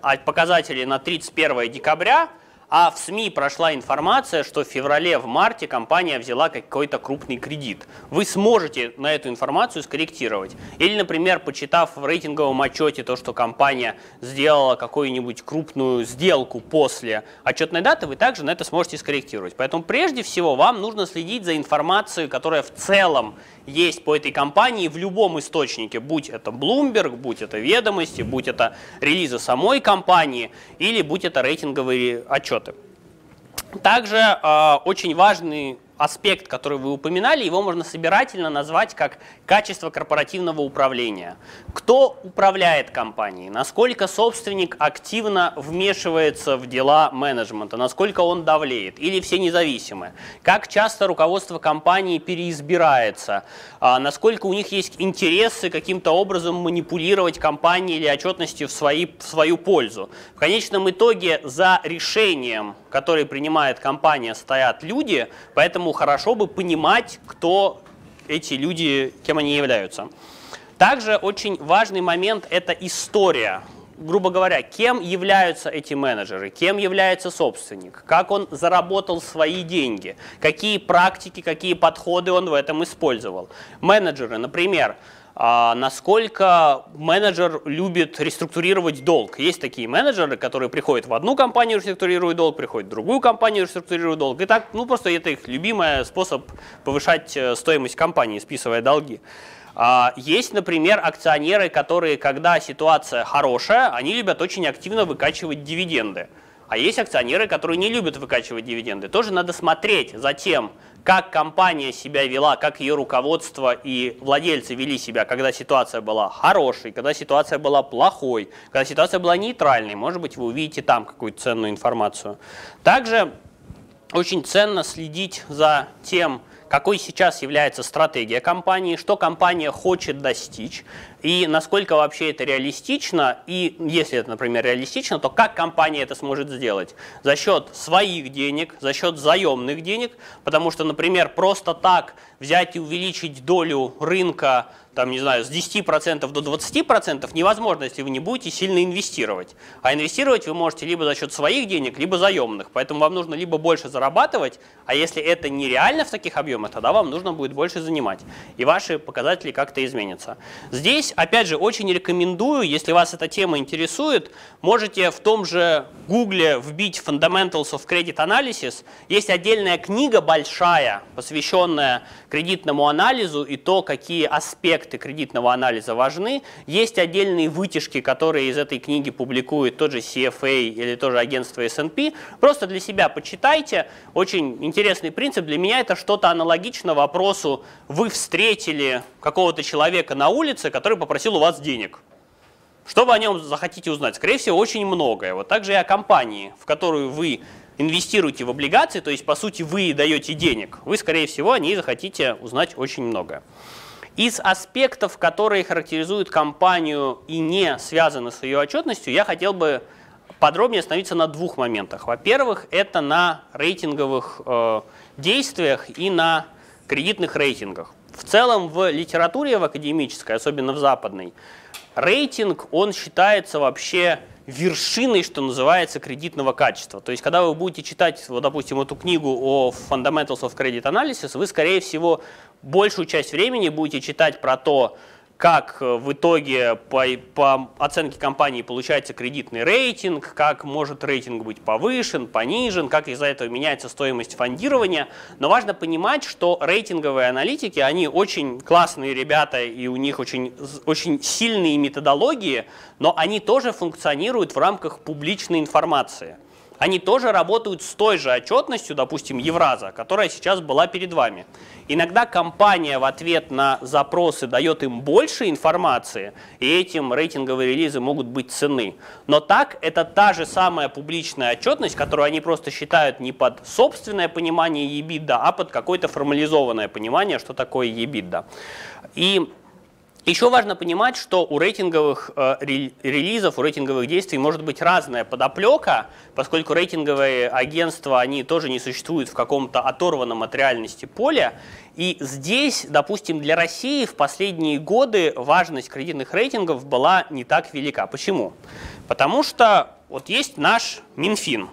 A: а, показатели на 31 декабря, а в СМИ прошла информация, что в феврале, в марте компания взяла какой-то крупный кредит. Вы сможете на эту информацию скорректировать. Или, например, почитав в рейтинговом отчете то, что компания сделала какую-нибудь крупную сделку после отчетной даты, вы также на это сможете скорректировать. Поэтому прежде всего вам нужно следить за информацией, которая в целом есть по этой компании в любом источнике, будь это Bloomberg, будь это ведомости, будь это релизы самой компании или будь это рейтинговые отчеты. Также э, очень важный аспект, который вы упоминали, его можно собирательно назвать как качество корпоративного управления. Кто управляет компанией? Насколько собственник активно вмешивается в дела менеджмента? Насколько он давлеет? Или все независимы? Как часто руководство компании переизбирается? А, насколько у них есть интересы каким-то образом манипулировать компанией или отчетностью в, свои, в свою пользу? В конечном итоге за решением, которое принимает компания, стоят люди, поэтому хорошо бы понимать, кто эти люди, кем они являются. Также очень важный момент – это история. Грубо говоря, кем являются эти менеджеры, кем является собственник, как он заработал свои деньги, какие практики, какие подходы он в этом использовал. Менеджеры, например, насколько менеджер любит реструктурировать долг. Есть такие менеджеры, которые приходят в одну компанию, реструктурируют долг, приходят в другую компанию, реструктурируют долг. И так, ну просто это их любимый способ повышать э, стоимость компании, списывая долги. А, Есть, например, акционеры, которые, когда ситуация хорошая, они любят очень активно выкачивать дивиденды. А есть акционеры, которые не любят выкачивать дивиденды. Тоже надо смотреть за тем, как компания себя вела, как ее руководство и владельцы вели себя, когда ситуация была хорошей, когда ситуация была плохой, когда ситуация была нейтральной. Может быть, вы увидите там какую-то ценную информацию. Также очень ценно следить за тем, какой сейчас является стратегия компании, что компания хочет достичь, и насколько вообще это реалистично, и если это, например, реалистично, то как компания это сможет сделать? За счет своих денег, за счет заемных денег, потому что, например, просто так взять и увеличить долю рынка там, не знаю, с 10% до 20% невозможно, если вы не будете сильно инвестировать. А инвестировать вы можете либо за счет своих денег, либо заемных. Поэтому вам нужно либо больше зарабатывать, а если это нереально в таких объемах, тогда вам нужно будет больше занимать, и ваши показатели как-то изменятся. Здесь, опять же, очень рекомендую, если вас эта тема интересует, можете в том же гугле вбить Fundamentals of Credit Analysis. Есть отдельная книга большая, посвященная кредитному анализу и то, какие аспекты кредитного анализа важны. Есть отдельные вытяжки, которые из этой книги публикует тот же CFA или тоже агентство S&P. Просто для себя почитайте. Очень интересный принцип. Для меня это что-то аналогично вопросу, вы встретили какого-то человека на улице, который попросил у вас денег. Что вы о нем захотите узнать? Скорее всего, очень многое. Вот также и о компании, в которую вы инвестируете в облигации, то есть, по сути, вы даете денег, вы, скорее всего, о ней захотите узнать очень многое. Из аспектов, которые характеризуют компанию и не связаны с ее отчетностью, я хотел бы подробнее остановиться на двух моментах. Во-первых, это на рейтинговых э, действиях и на кредитных рейтингах. В целом в литературе, в академической, особенно в западной, рейтинг, он считается вообще вершиной, что называется, кредитного качества. То есть, когда вы будете читать, вот, допустим, эту книгу о Fundamentals of Credit Analysis, вы, скорее всего, большую часть времени будете читать про то, как э, в итоге по, по оценке компании получается кредитный рейтинг, как может рейтинг быть повышен, понижен, как из-за этого меняется стоимость фондирования. Но важно понимать, что рейтинговые аналитики, они очень классные ребята, и у них очень, очень сильные методологии, но они тоже функционируют в рамках публичной информации они тоже работают с той же отчетностью, допустим, Евраза, которая сейчас была перед вами. Иногда компания в ответ на запросы дает им больше информации, и этим рейтинговые релизы могут быть цены. Но так это та же самая публичная отчетность, которую они просто считают не под собственное понимание EBITDA, а под какое-то формализованное понимание, что такое EBITDA. И еще важно понимать, что у рейтинговых э, релизов, у рейтинговых действий может быть разная подоплека, поскольку рейтинговые агентства, они тоже не существуют в каком-то оторванном от реальности поле. И здесь, допустим, для России в последние годы важность кредитных рейтингов была не так велика. Почему? Потому что вот есть наш Минфин,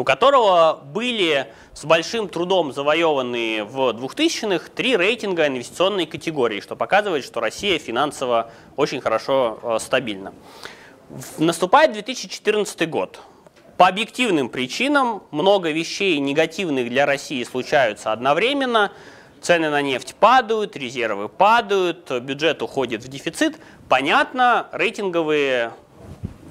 A: у которого были с большим трудом завоеванные в 2000-х три рейтинга инвестиционной категории, что показывает, что Россия финансово очень хорошо э, стабильна. Наступает 2014 год. По объективным причинам много вещей негативных для России случаются одновременно. Цены на нефть падают, резервы падают, бюджет уходит в дефицит. Понятно, рейтинговые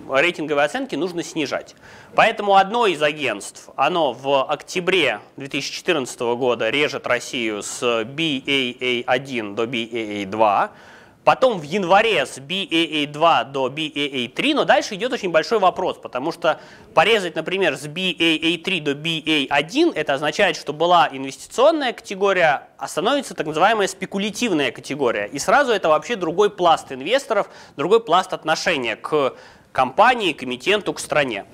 A: рейтинговые оценки нужно снижать. Поэтому одно из агентств, оно в октябре 2014 года режет Россию с BAA1 до BAA2, потом в январе с BAA2 до BAA3, но дальше идет очень большой вопрос, потому что порезать, например, с BAA3 до BA1, это означает, что была инвестиционная категория, а становится так называемая спекулятивная категория. И сразу это вообще другой пласт инвесторов, другой пласт отношения к компании, к эмитенту, к стране.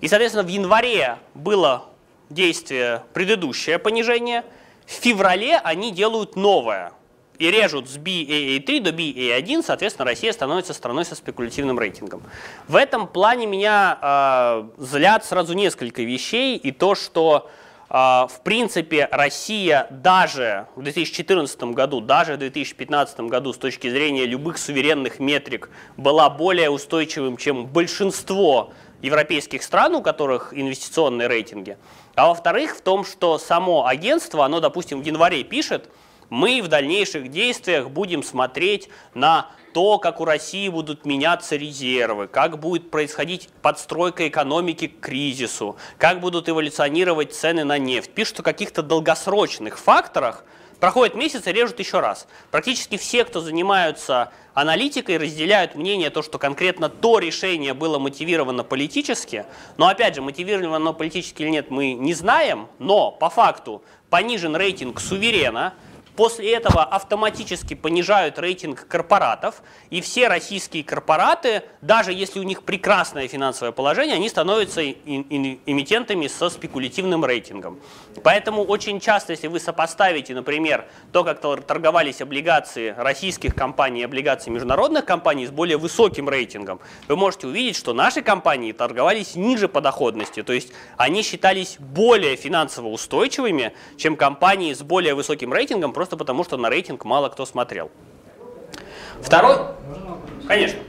A: И, соответственно, в январе было действие предыдущее понижение, в феврале они делают новое и режут с BAA3 до BAA1, соответственно, Россия становится страной со спекулятивным рейтингом. В этом плане меня э, злят сразу несколько вещей, и то, что в принципе Россия даже в 2014 году, даже в 2015 году с точки зрения любых суверенных метрик была более устойчивым, чем большинство европейских стран, у которых инвестиционные рейтинги. А во-вторых, в том, что само агентство, оно, допустим, в январе пишет, мы в дальнейших действиях будем смотреть на то, как у России будут меняться резервы, как будет происходить подстройка экономики к кризису, как будут эволюционировать цены на нефть. Пишут о каких-то долгосрочных факторах, Проходит месяц режут еще раз. Практически все, кто занимаются аналитикой, разделяют мнение, то, что конкретно то решение было мотивировано политически. Но опять же, мотивировано политически или нет, мы не знаем. Но по факту понижен рейтинг суверена, После этого автоматически понижают рейтинг корпоратов, и все российские корпораты, даже если у них прекрасное финансовое положение, они становятся эмитентами со спекулятивным рейтингом. Поэтому очень часто, если вы сопоставите, например, то, как тор- торговались облигации российских компаний и облигации международных компаний с более высоким рейтингом, вы можете увидеть, что наши компании торговались ниже по доходности, то есть они считались более финансово устойчивыми, чем компании с более высоким рейтингом, просто потому что на рейтинг мало кто смотрел. Второй, конечно.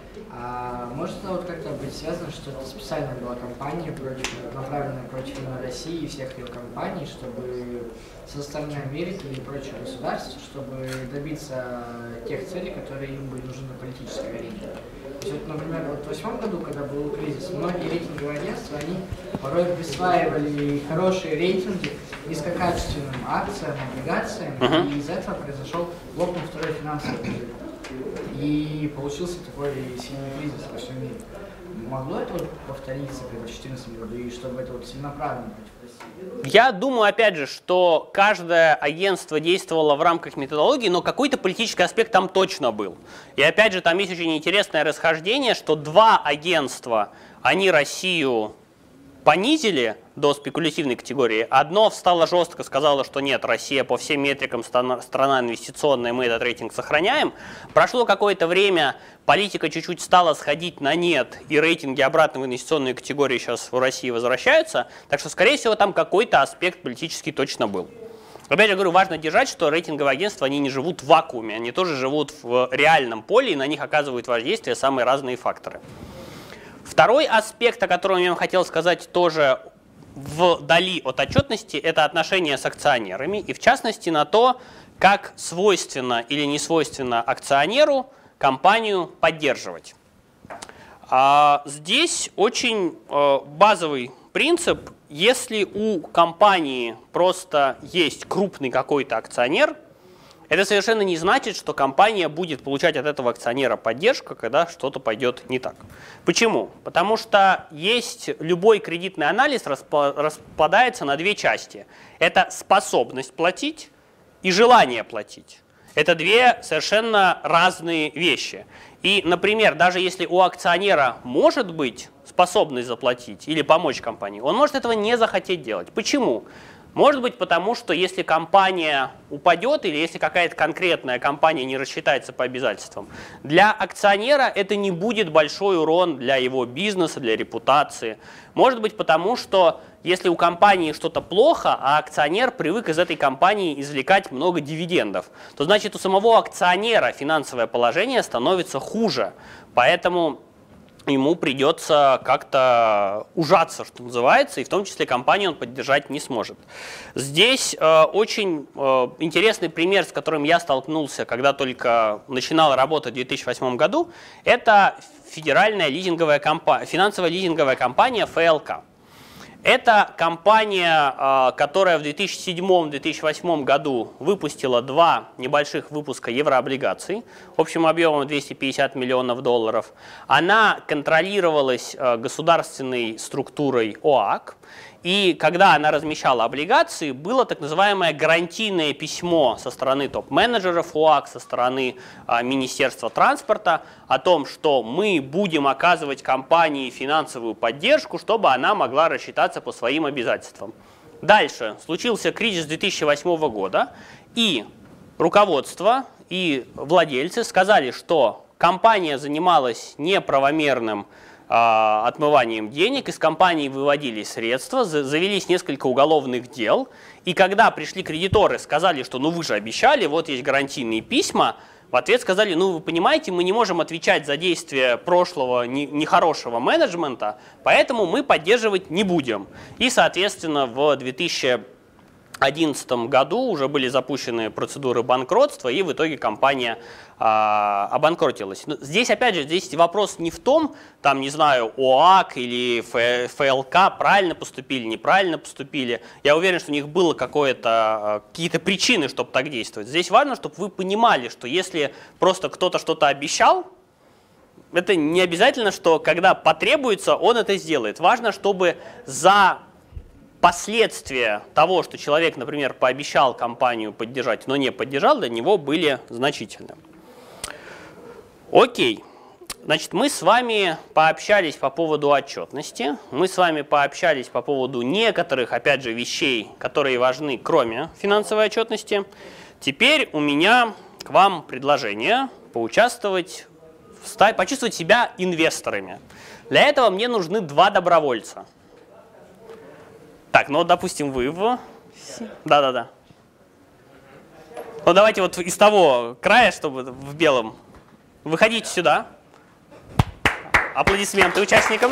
D: А может это вот как-то быть связано, что это специально была кампания, против, направленная против именно России и всех ее компаний, чтобы со стороны Америки и прочих государств, чтобы добиться тех целей, которые им были нужны на политической арене. То есть, вот, например, вот в восьмом году, когда был кризис, многие рейтинговые агентства, они порой присваивали хорошие рейтинги низкокачественным акциям, облигациям,
A: Мгм.
D: и из этого произошел лопнул второй финансовый рынок. И получился такой сильный кризис во всем мире. Могло это вот повториться в 2014 году, и чтобы это вот целенаправленно против России?
A: Я думаю, опять же, что каждое агентство действовало в рамках методологии, но какой-то политический аспект там точно был. И опять же, там есть очень интересное расхождение, что два агентства, они Россию понизили до спекулятивной категории. Одно встало жестко, сказало, что нет, Россия по всем метрикам страна инвестиционная, мы этот рейтинг сохраняем. Прошло какое-то время, политика чуть-чуть стала сходить на нет, и рейтинги обратно в инвестиционные категории сейчас в России возвращаются. Так что, скорее всего, там какой-то аспект политический точно был. Опять же говорю, важно держать, что рейтинговые агентства, они не живут в вакууме, они тоже живут в реальном поле, и на них оказывают воздействие самые разные факторы. Второй аспект, о котором я вам хотел сказать тоже вдали от отчетности, это отношения с акционерами, и в частности на то, как свойственно или не свойственно акционеру компанию поддерживать. А здесь очень э, базовый принцип. Если у компании просто есть крупный какой-то акционер, это совершенно не значит, что компания будет получать от этого акционера поддержку, когда что-то пойдет не так. Почему? Потому что есть любой кредитный анализ распа- распадается на две части. Это способность платить и желание платить. Это две совершенно разные вещи. И, например, даже если у акционера может быть способность заплатить или помочь компании, он может этого не захотеть делать. Почему? Может быть потому, что если компания упадет или если какая-то конкретная компания не рассчитается по обязательствам, для акционера это не будет большой урон для его бизнеса, для репутации. Может быть потому, что если у компании что-то плохо, а акционер привык из этой компании извлекать много дивидендов, то значит у самого акционера финансовое положение становится хуже. Поэтому ему придется как-то ужаться, что называется, и в том числе компанию он поддержать не сможет. Здесь э, очень э, интересный пример, с которым я столкнулся, когда только начинал работать в 2008 году, это федеральная лизинговая компания, финансовая лизинговая компания ФЛК. Это компания, э, которая в 2007-2008 году выпустила два небольших выпуска еврооблигаций общим объемом 250 миллионов долларов. Она контролировалась э, государственной структурой ОАК. И когда она размещала облигации, было так называемое гарантийное письмо со стороны топ-менеджеров ОАК, со стороны а, Министерства транспорта о том, что мы будем оказывать компании финансовую поддержку, чтобы она могла рассчитаться по своим обязательствам. Дальше случился кризис 2008 года, и руководство и владельцы сказали, что компания занималась неправомерным отмыванием денег, из компании выводили средства, за- завелись несколько уголовных дел, и когда пришли кредиторы, сказали, что ну вы же обещали, вот есть гарантийные письма, в ответ сказали, ну вы понимаете, мы не можем отвечать за действия прошлого не- нехорошего менеджмента, поэтому мы поддерживать не будем. И, соответственно, в 2000 2011 году уже были запущены процедуры банкротства, и в итоге компания а, обанкротилась. Но здесь, опять же, здесь вопрос не в том, там, не знаю, ОАК или ФЛК правильно поступили, неправильно поступили. Я уверен, что у них было а, какие-то причины, чтобы так действовать. Здесь важно, чтобы вы понимали, что если просто кто-то что-то обещал, это не обязательно, что когда потребуется, он это сделает. Важно, чтобы за последствия того, что человек, например, пообещал компанию поддержать, но не поддержал, для него были значительны. Окей. Значит, мы с вами пообщались по поводу отчетности, мы с вами пообщались по поводу некоторых, опять же, вещей, которые важны, кроме финансовой отчетности. Теперь у меня к вам предложение поучаствовать, почувствовать себя инвесторами. Для этого мне нужны два добровольца. Так, ну, допустим, вы в... Да-да-да. Ну, давайте вот из того края, чтобы в белом. Выходите сюда. Аплодисменты участникам.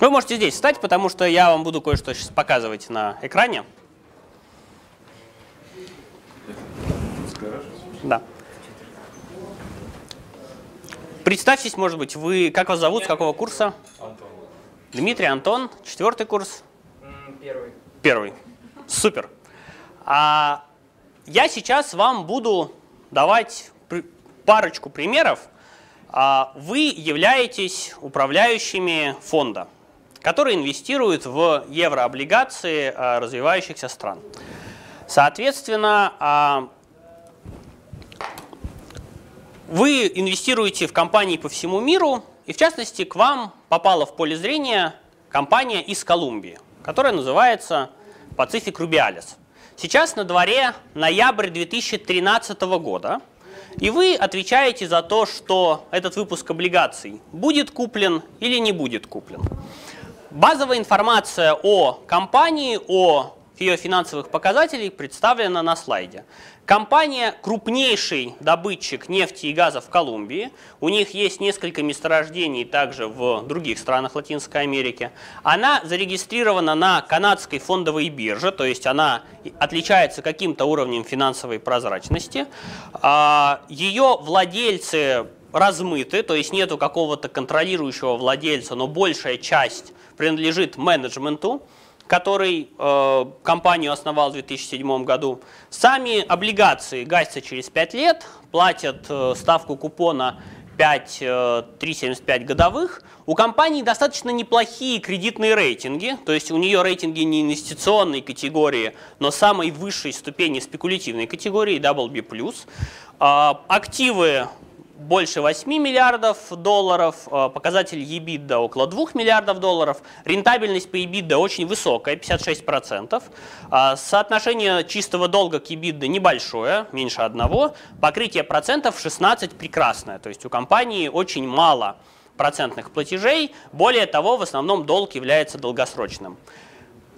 A: Вы можете здесь встать, потому что я вам буду кое-что сейчас показывать на экране. Представьтесь, может быть, вы, как вас зовут, с какого курса?
G: Антон.
A: Дмитрий, Антон, четвертый курс.
E: Первый.
A: Первый. Супер. А я сейчас вам буду давать парочку примеров. А, Вы являетесь управляющими фонда, который инвестирует в еврооблигации а, развивающихся стран. Соответственно, а, вы инвестируете в компании по всему миру, и в частности к вам попала в поле зрения компания из Колумбии, которая называется Pacific Rubiales. Сейчас на дворе ноябрь 2013 года, и вы отвечаете за то, что этот выпуск облигаций будет куплен или не будет куплен. Базовая информация о компании, о ее финансовых показателях представлена на слайде. Компания – крупнейший добытчик нефти и газа в Колумбии. У них есть несколько месторождений также в других странах Латинской Америки. Она зарегистрирована на канадской фондовой бирже, то есть она отличается каким-то уровнем финансовой прозрачности. А, Ее владельцы размыты, то есть нету какого-то контролирующего владельца, но большая часть принадлежит менеджменту который э, компанию основал в 2007 году. Сами облигации гасятся через 5 лет, платят э, ставку купона 5, э, 3,75 годовых. У компании достаточно неплохие кредитные рейтинги, то есть у нее рейтинги не инвестиционной категории, но самой высшей ступени спекулятивной категории WB+. А, Активы больше 8 миллиардов долларов, э, показатель EBITDA около 2 миллиардов долларов, рентабельность по EBITDA очень высокая, 56%, а соотношение чистого долга к EBITDA небольшое, меньше одного, покрытие процентов 16 прекрасное, то есть у компании очень мало процентных платежей, более того, в основном долг является долгосрочным.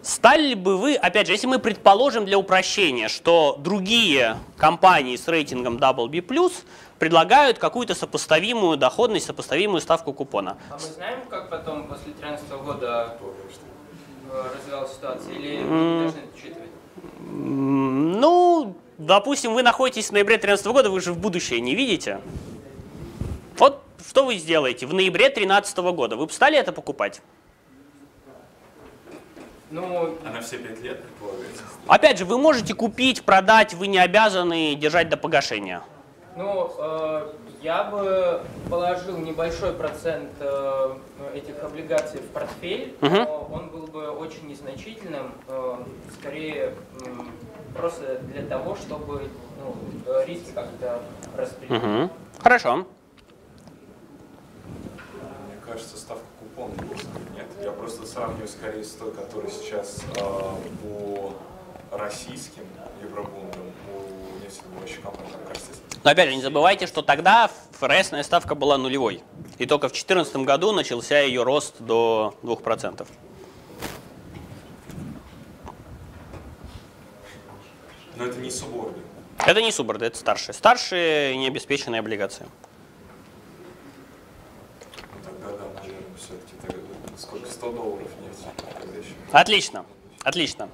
A: Стали бы вы, опять же, если мы предположим для упрощения, что другие компании с рейтингом WB+, предлагают какую-то сопоставимую доходность, сопоставимую ставку купона.
E: А мы знаем, как потом после 2013 года э, развивалась ситуация, или мы
A: М.
E: не должны это учитывать?
A: Ну, допустим, вы находитесь в ноябре 2013 года, вы же в будущее не видите. Вот что вы сделаете в ноябре 2013 года? Вы бы стали это покупать?
E: Ну,
G: А на все пять лет, предполагается?
A: Опять же, вы можете купить, продать, вы не обязаны держать до погашения.
E: ну э, я бы положил небольшой процент э, этих облигаций в портфель,
A: Мгм.
E: но он был бы очень незначительным, э, скорее м, просто для того, чтобы ну, э, риски как-то распределить.
A: Мгм. Хорошо.
G: Мне кажется, ставка просто нет. Я просто сравниваю скорее с той, которая сейчас э, по российским евробондам у нефтедобывающих компаний, кажется,
A: Но опять же, не забывайте, что тогда ФРСная ставка была нулевой. И только в 2014 году начался ее рост до 2%.
G: Но это не субордин.
A: Это не суборды, это старшие. Старшие необеспеченные облигации.
G: Ну, тогда, да, наверное, все-таки тогда сколько? 100 долларов еще.
A: Отлично, отлично.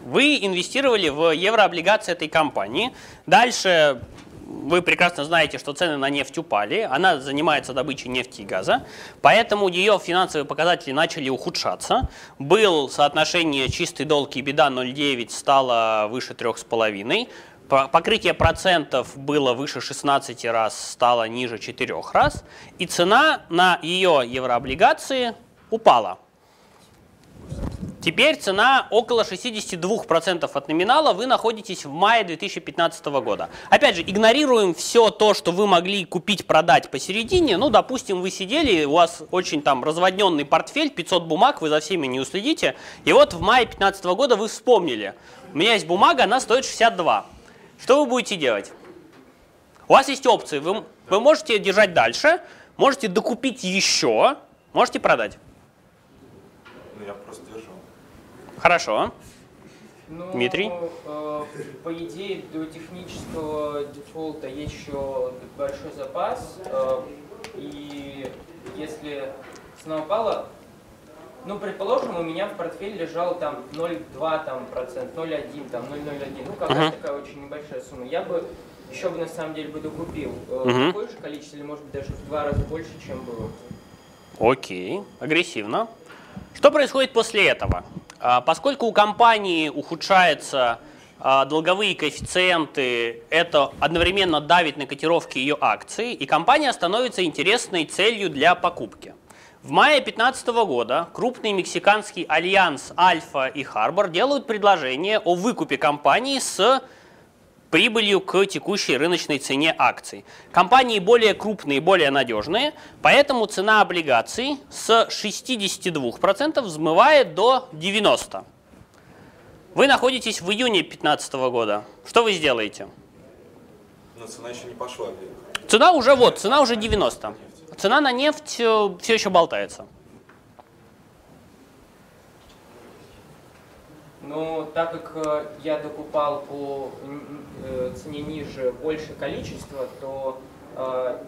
A: Вы инвестировали в еврооблигации этой компании. Дальше вы прекрасно знаете, что цены на нефть упали. Она занимается добычей нефти и газа. Поэтому ее финансовые показатели начали ухудшаться. Был соотношение чистый долг и беда 0,9 стало выше 3,5. По- Покрытие процентов было выше 16 раз, стало ниже 4 раз. И цена на ее еврооблигации упала. Теперь цена около 62% от номинала, вы находитесь в мае 2015 года. Опять же, игнорируем все то, что вы могли купить, продать посередине. Ну, допустим, вы сидели, у вас очень там разводненный портфель, 500 бумаг, вы за всеми не уследите. И вот в мае 2015 года вы вспомнили, у меня есть бумага, она стоит 62. Что вы будете делать? У вас есть опции, вы, вы можете держать дальше, можете докупить еще, можете продать.
G: Ну, я просто держу.
A: Хорошо.
E: Ну,
A: Дмитрий?
E: э, по идее, до технического дефолта есть еще большой запас. э, и если цена упала, ну, предположим, у меня в портфеле лежал там 0,2 там, процент, 0,1, там 0,01, ну, какая-то
A: Мгм.
E: такая очень небольшая сумма. Я бы еще бы на самом деле бы докупил э,
A: Мгм.
E: такое же количество, или может быть даже в два раза больше, чем было.
A: Окей, агрессивно. Что происходит после этого? А, Поскольку у компании ухудшаются а, долговые коэффициенты, это одновременно давит на котировки ее акций, и компания становится интересной целью для покупки. В мае 2015 года крупный мексиканский альянс Альфа и Харбор делают предложение о выкупе компании с прибылью к текущей рыночной цене акций. Компании более крупные, более надежные, поэтому цена облигаций с 62% взмывает до 90%. Вы находитесь в июне 2015 года. Что вы сделаете?
G: Но цена еще не пошла вверх.
A: Цена уже вот, цена уже 90. Цена на нефть все еще болтается.
E: Но так как э, я докупал по э, цене ниже больше количества, то э,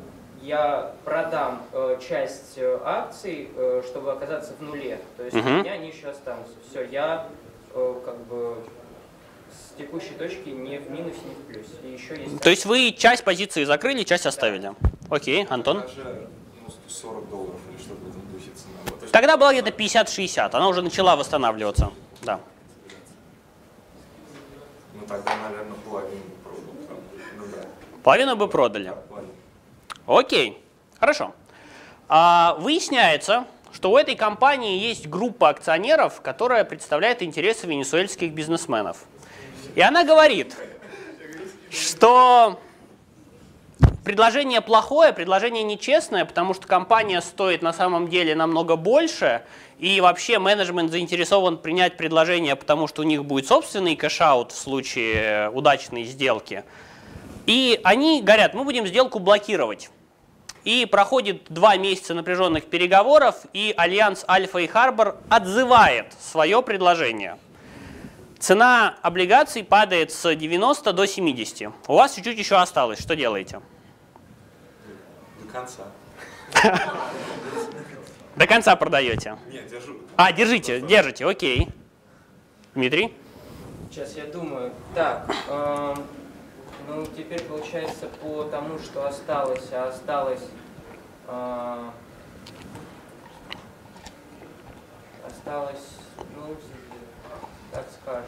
E: я продам часть акций, чтобы оказаться в нуле. То есть
A: Мгм.
E: у меня они еще останутся. Все, я как бы с текущей точки не в минусе, не в плюсе. И еще есть...
A: То есть вы часть позиции закрыли, часть оставили. Окей, Антон?
G: Даже ну, 140 долларов или что-то в этом духе цена.
A: Тогда была где-то 50-60, она уже начала восстанавливаться. Да.
G: Ну тогда, наверное, половину продал. Ну да.
A: Половину бы продали. Окей, хорошо. А, выясняется, что у этой компании есть группа акционеров, которая представляет интересы венесуэльских бизнесменов. И она говорит, что предложение плохое, предложение нечестное, потому что компания стоит на самом деле намного больше, и вообще менеджмент заинтересован принять предложение, потому что у них будет собственный cash-out в случае удачной сделки. И они говорят, мы будем сделку блокировать. И проходит два месяца напряженных переговоров, и Альянс Альфа и Харбор отзывает свое предложение. Цена облигаций падает с 90 до 70. У вас чуть-чуть еще осталось. Что делаете?
G: До конца.
A: До конца продаете.
G: Нет, держу.
A: А, держите, держите, окей. Дмитрий?
E: Сейчас я думаю. Так, эм, ну теперь получается по тому, что осталось, а осталось, э, осталось, ну, так скажем,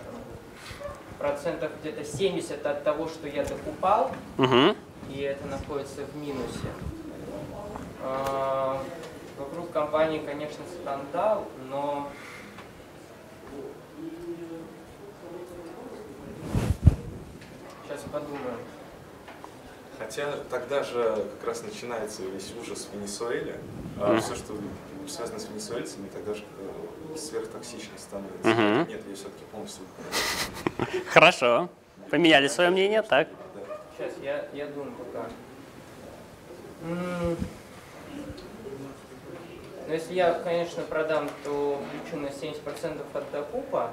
E: процентов где-то 70 от того, что я докупал,
A: Угу.
E: и это находится в минусе. А, Вокруг компании, конечно, скандал, но сейчас подумаем.
G: Хотя тогда же как раз начинается весь ужас в Венесуэле. А все, что связано с венесуэльцами, тогда же э, сверхтоксично становится.
A: Мгм.
G: Нет, я все-таки полностью...
A: Хорошо. Поменяли свое мнение, так?
E: Сейчас, я, я думаю пока. М, Ну, если я, конечно, продам, то включу на 70% от докупа,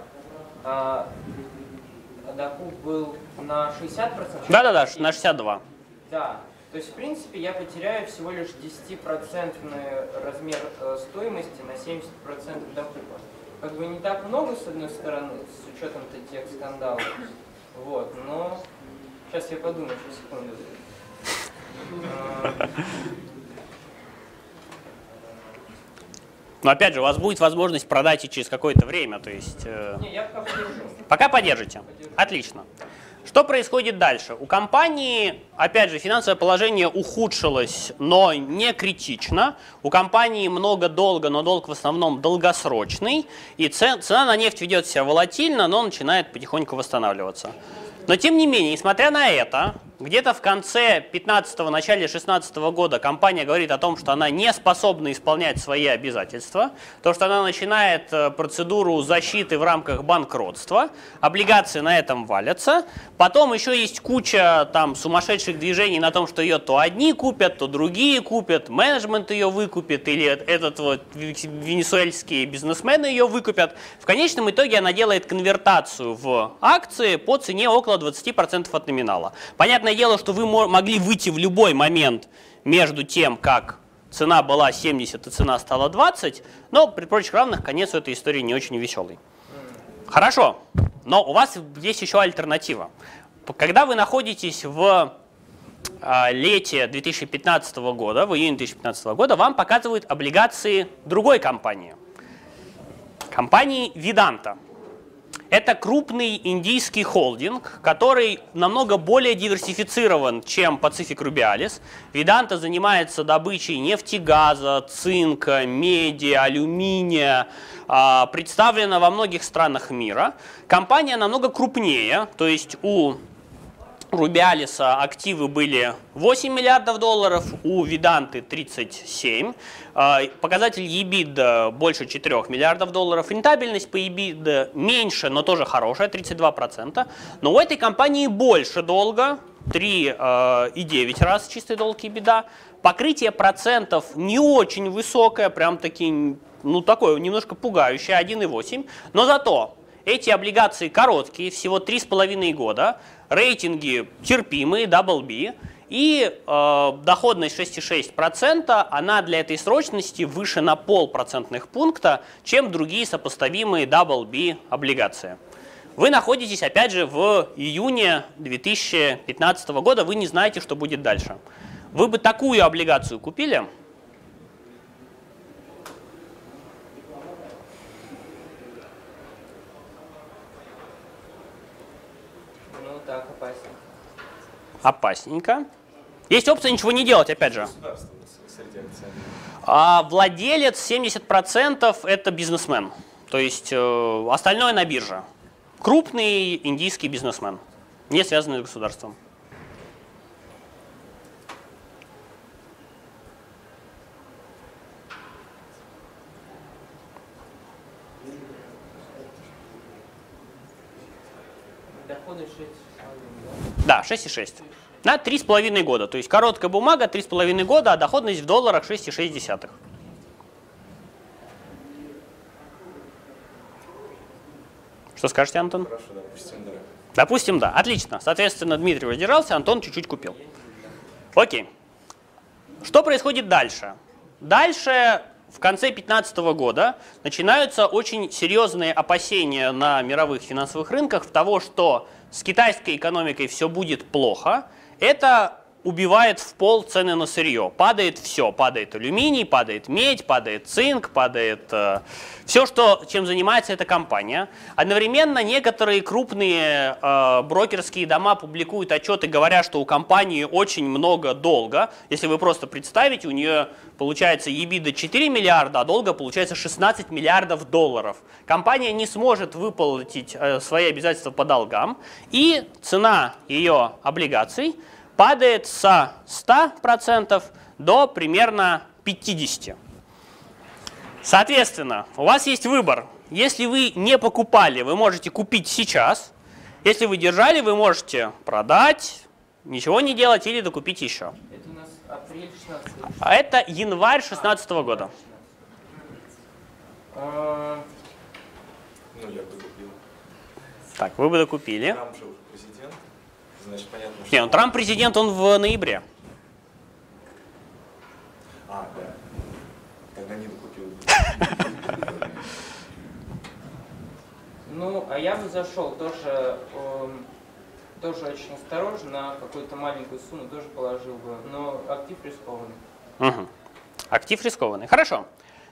E: а, докуп был на 60%.
A: Да-да-да, на 62.
E: Да. То есть, в принципе, я потеряю всего лишь 10% размер э, стоимости на 70% докупа. Как бы не так много, с одной стороны, с учетом тех скандалов. Вот, но... Сейчас я подумаю, сейчас секунду. А,
A: Но опять же, у вас будет возможность продать и через какое-то время, то есть... э,
E: Не, я пока подержу.
A: Пока поддержите.
E: Подержу.
A: Отлично. Что происходит дальше? У компании, опять же, финансовое положение ухудшилось, но не критично. У компании много долга, но долг в основном долгосрочный. И цена на нефть ведет себя волатильно, но начинает потихоньку восстанавливаться. Но тем не менее, несмотря на это, где-то в конце 15-го, начале 16 -го года компания говорит о том, что она не способна исполнять свои обязательства, то, что она начинает э, процедуру защиты в рамках банкротства, облигации на этом валятся, потом еще есть куча там сумасшедших движений на том, что ее то одни купят, то другие купят, менеджмент ее выкупит или этот вот венесуэльские бизнесмены ее выкупят. В конечном итоге она делает конвертацию в акции по цене около 20% от номинала. Понятно, Понятное дело, что вы могли выйти в любой момент между тем, как цена была 70 и цена стала 20, но при прочих равных конец у этой истории не очень веселый. Хорошо, но у вас есть еще альтернатива. Когда вы находитесь в а, лете 2015 года, в июне 2015 года, вам показывают облигации другой компании. Компании Vidanta. Это крупный индийский холдинг, который намного более диверсифицирован, чем Pacific Rubialis. Виданта занимается добычей нефти, газа, цинка, меди, алюминия, а, представлена во многих странах мира. Компания намного крупнее, то есть у Рубиалиса активы были 8 миллиардов долларов, у Виданты 37. А, показатель EBITDA больше 4 миллиардов долларов. Рентабельность по EBITDA меньше, но тоже хорошая, 32%. Но у этой компании больше долга, 3,9 а, раз чистый долг и беда. Покрытие процентов не очень высокое, прям таки, ну такое немножко пугающее, 1,8. Но зато эти облигации короткие, всего 3,5 года рейтинги терпимые, double B, и э, доходность 6,6%, она для этой срочности выше на полпроцентных пункта, чем другие сопоставимые double B облигации. Вы находитесь, опять же, в июне 2015 года, вы не знаете, что будет дальше. Вы бы такую облигацию купили? Опасненько. Есть опция ничего не делать, опять же. А владелец 70% это бизнесмен. То есть э, остальное на бирже. Крупный индийский бизнесмен, не связанный с государством.
E: Доходы 6
A: да, 6,6. На 3,5 года. То есть короткая бумага 3,5 года, а доходность в долларах 6,6. Что скажете, Антон?
G: Хорошо, допустим, да.
A: Допустим, да. Отлично. Соответственно, Дмитрий воздержался, Антон чуть-чуть купил. Окей. Что происходит дальше? Дальше в конце 2015 года начинаются очень серьезные опасения на мировых финансовых рынках в того, что с китайской экономикой все будет плохо, это убивает в пол цены на сырье. Падает все. Падает алюминий, падает медь, падает цинк, падает э, все, что, чем занимается эта компания. Одновременно некоторые крупные э, брокерские дома публикуют отчеты, говоря, что у компании очень много долга. Если вы просто представите, у нее получается EBITDA 4 миллиарда, а долга получается 16 миллиардов долларов. Компания не сможет выплатить э, свои обязательства по долгам, и цена ее облигаций – падает со 100% до примерно 50%. Соответственно, у вас есть выбор. Если вы не покупали, вы можете купить сейчас. Если вы держали, вы можете продать, ничего не делать или докупить еще.
E: Это у нас апрель 16
A: А это январь 16 года.
E: А,
G: Ну, я бы купил.
A: Так, вы бы докупили.
G: Трамп же значит, понятно, что...
A: Не, ну Трамп президент, он в ноябре.
G: А, да. Тогда не докупил.
E: Ну, а я бы зашел тоже, эм, тоже очень осторожно, на какую-то маленькую сумму тоже положил бы, но актив рискованный.
A: Угу. Актив рискованный. Хорошо.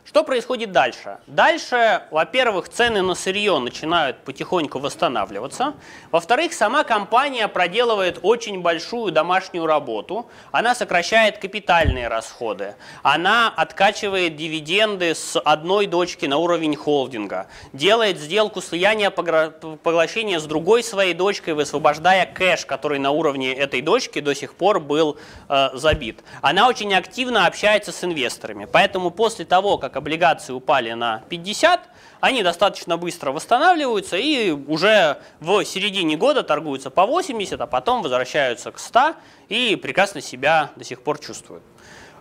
A: Что происходит дальше? Дальше, во-первых, цены на сырье начинают потихоньку восстанавливаться. Во-вторых, сама компания проделывает очень большую домашнюю работу. Она сокращает капитальные расходы. Она откачивает дивиденды с одной дочки на уровень холдинга. Делает сделку слияния поглощения с другой своей дочкой, высвобождая кэш, который на уровне этой дочки до сих пор был э, забит. Она очень активно общается с инвесторами. Поэтому после того, как облигации упали на 50, они достаточно быстро восстанавливаются и уже в середине года торгуются по 80, а потом возвращаются к 100 и прекрасно себя до сих пор чувствуют.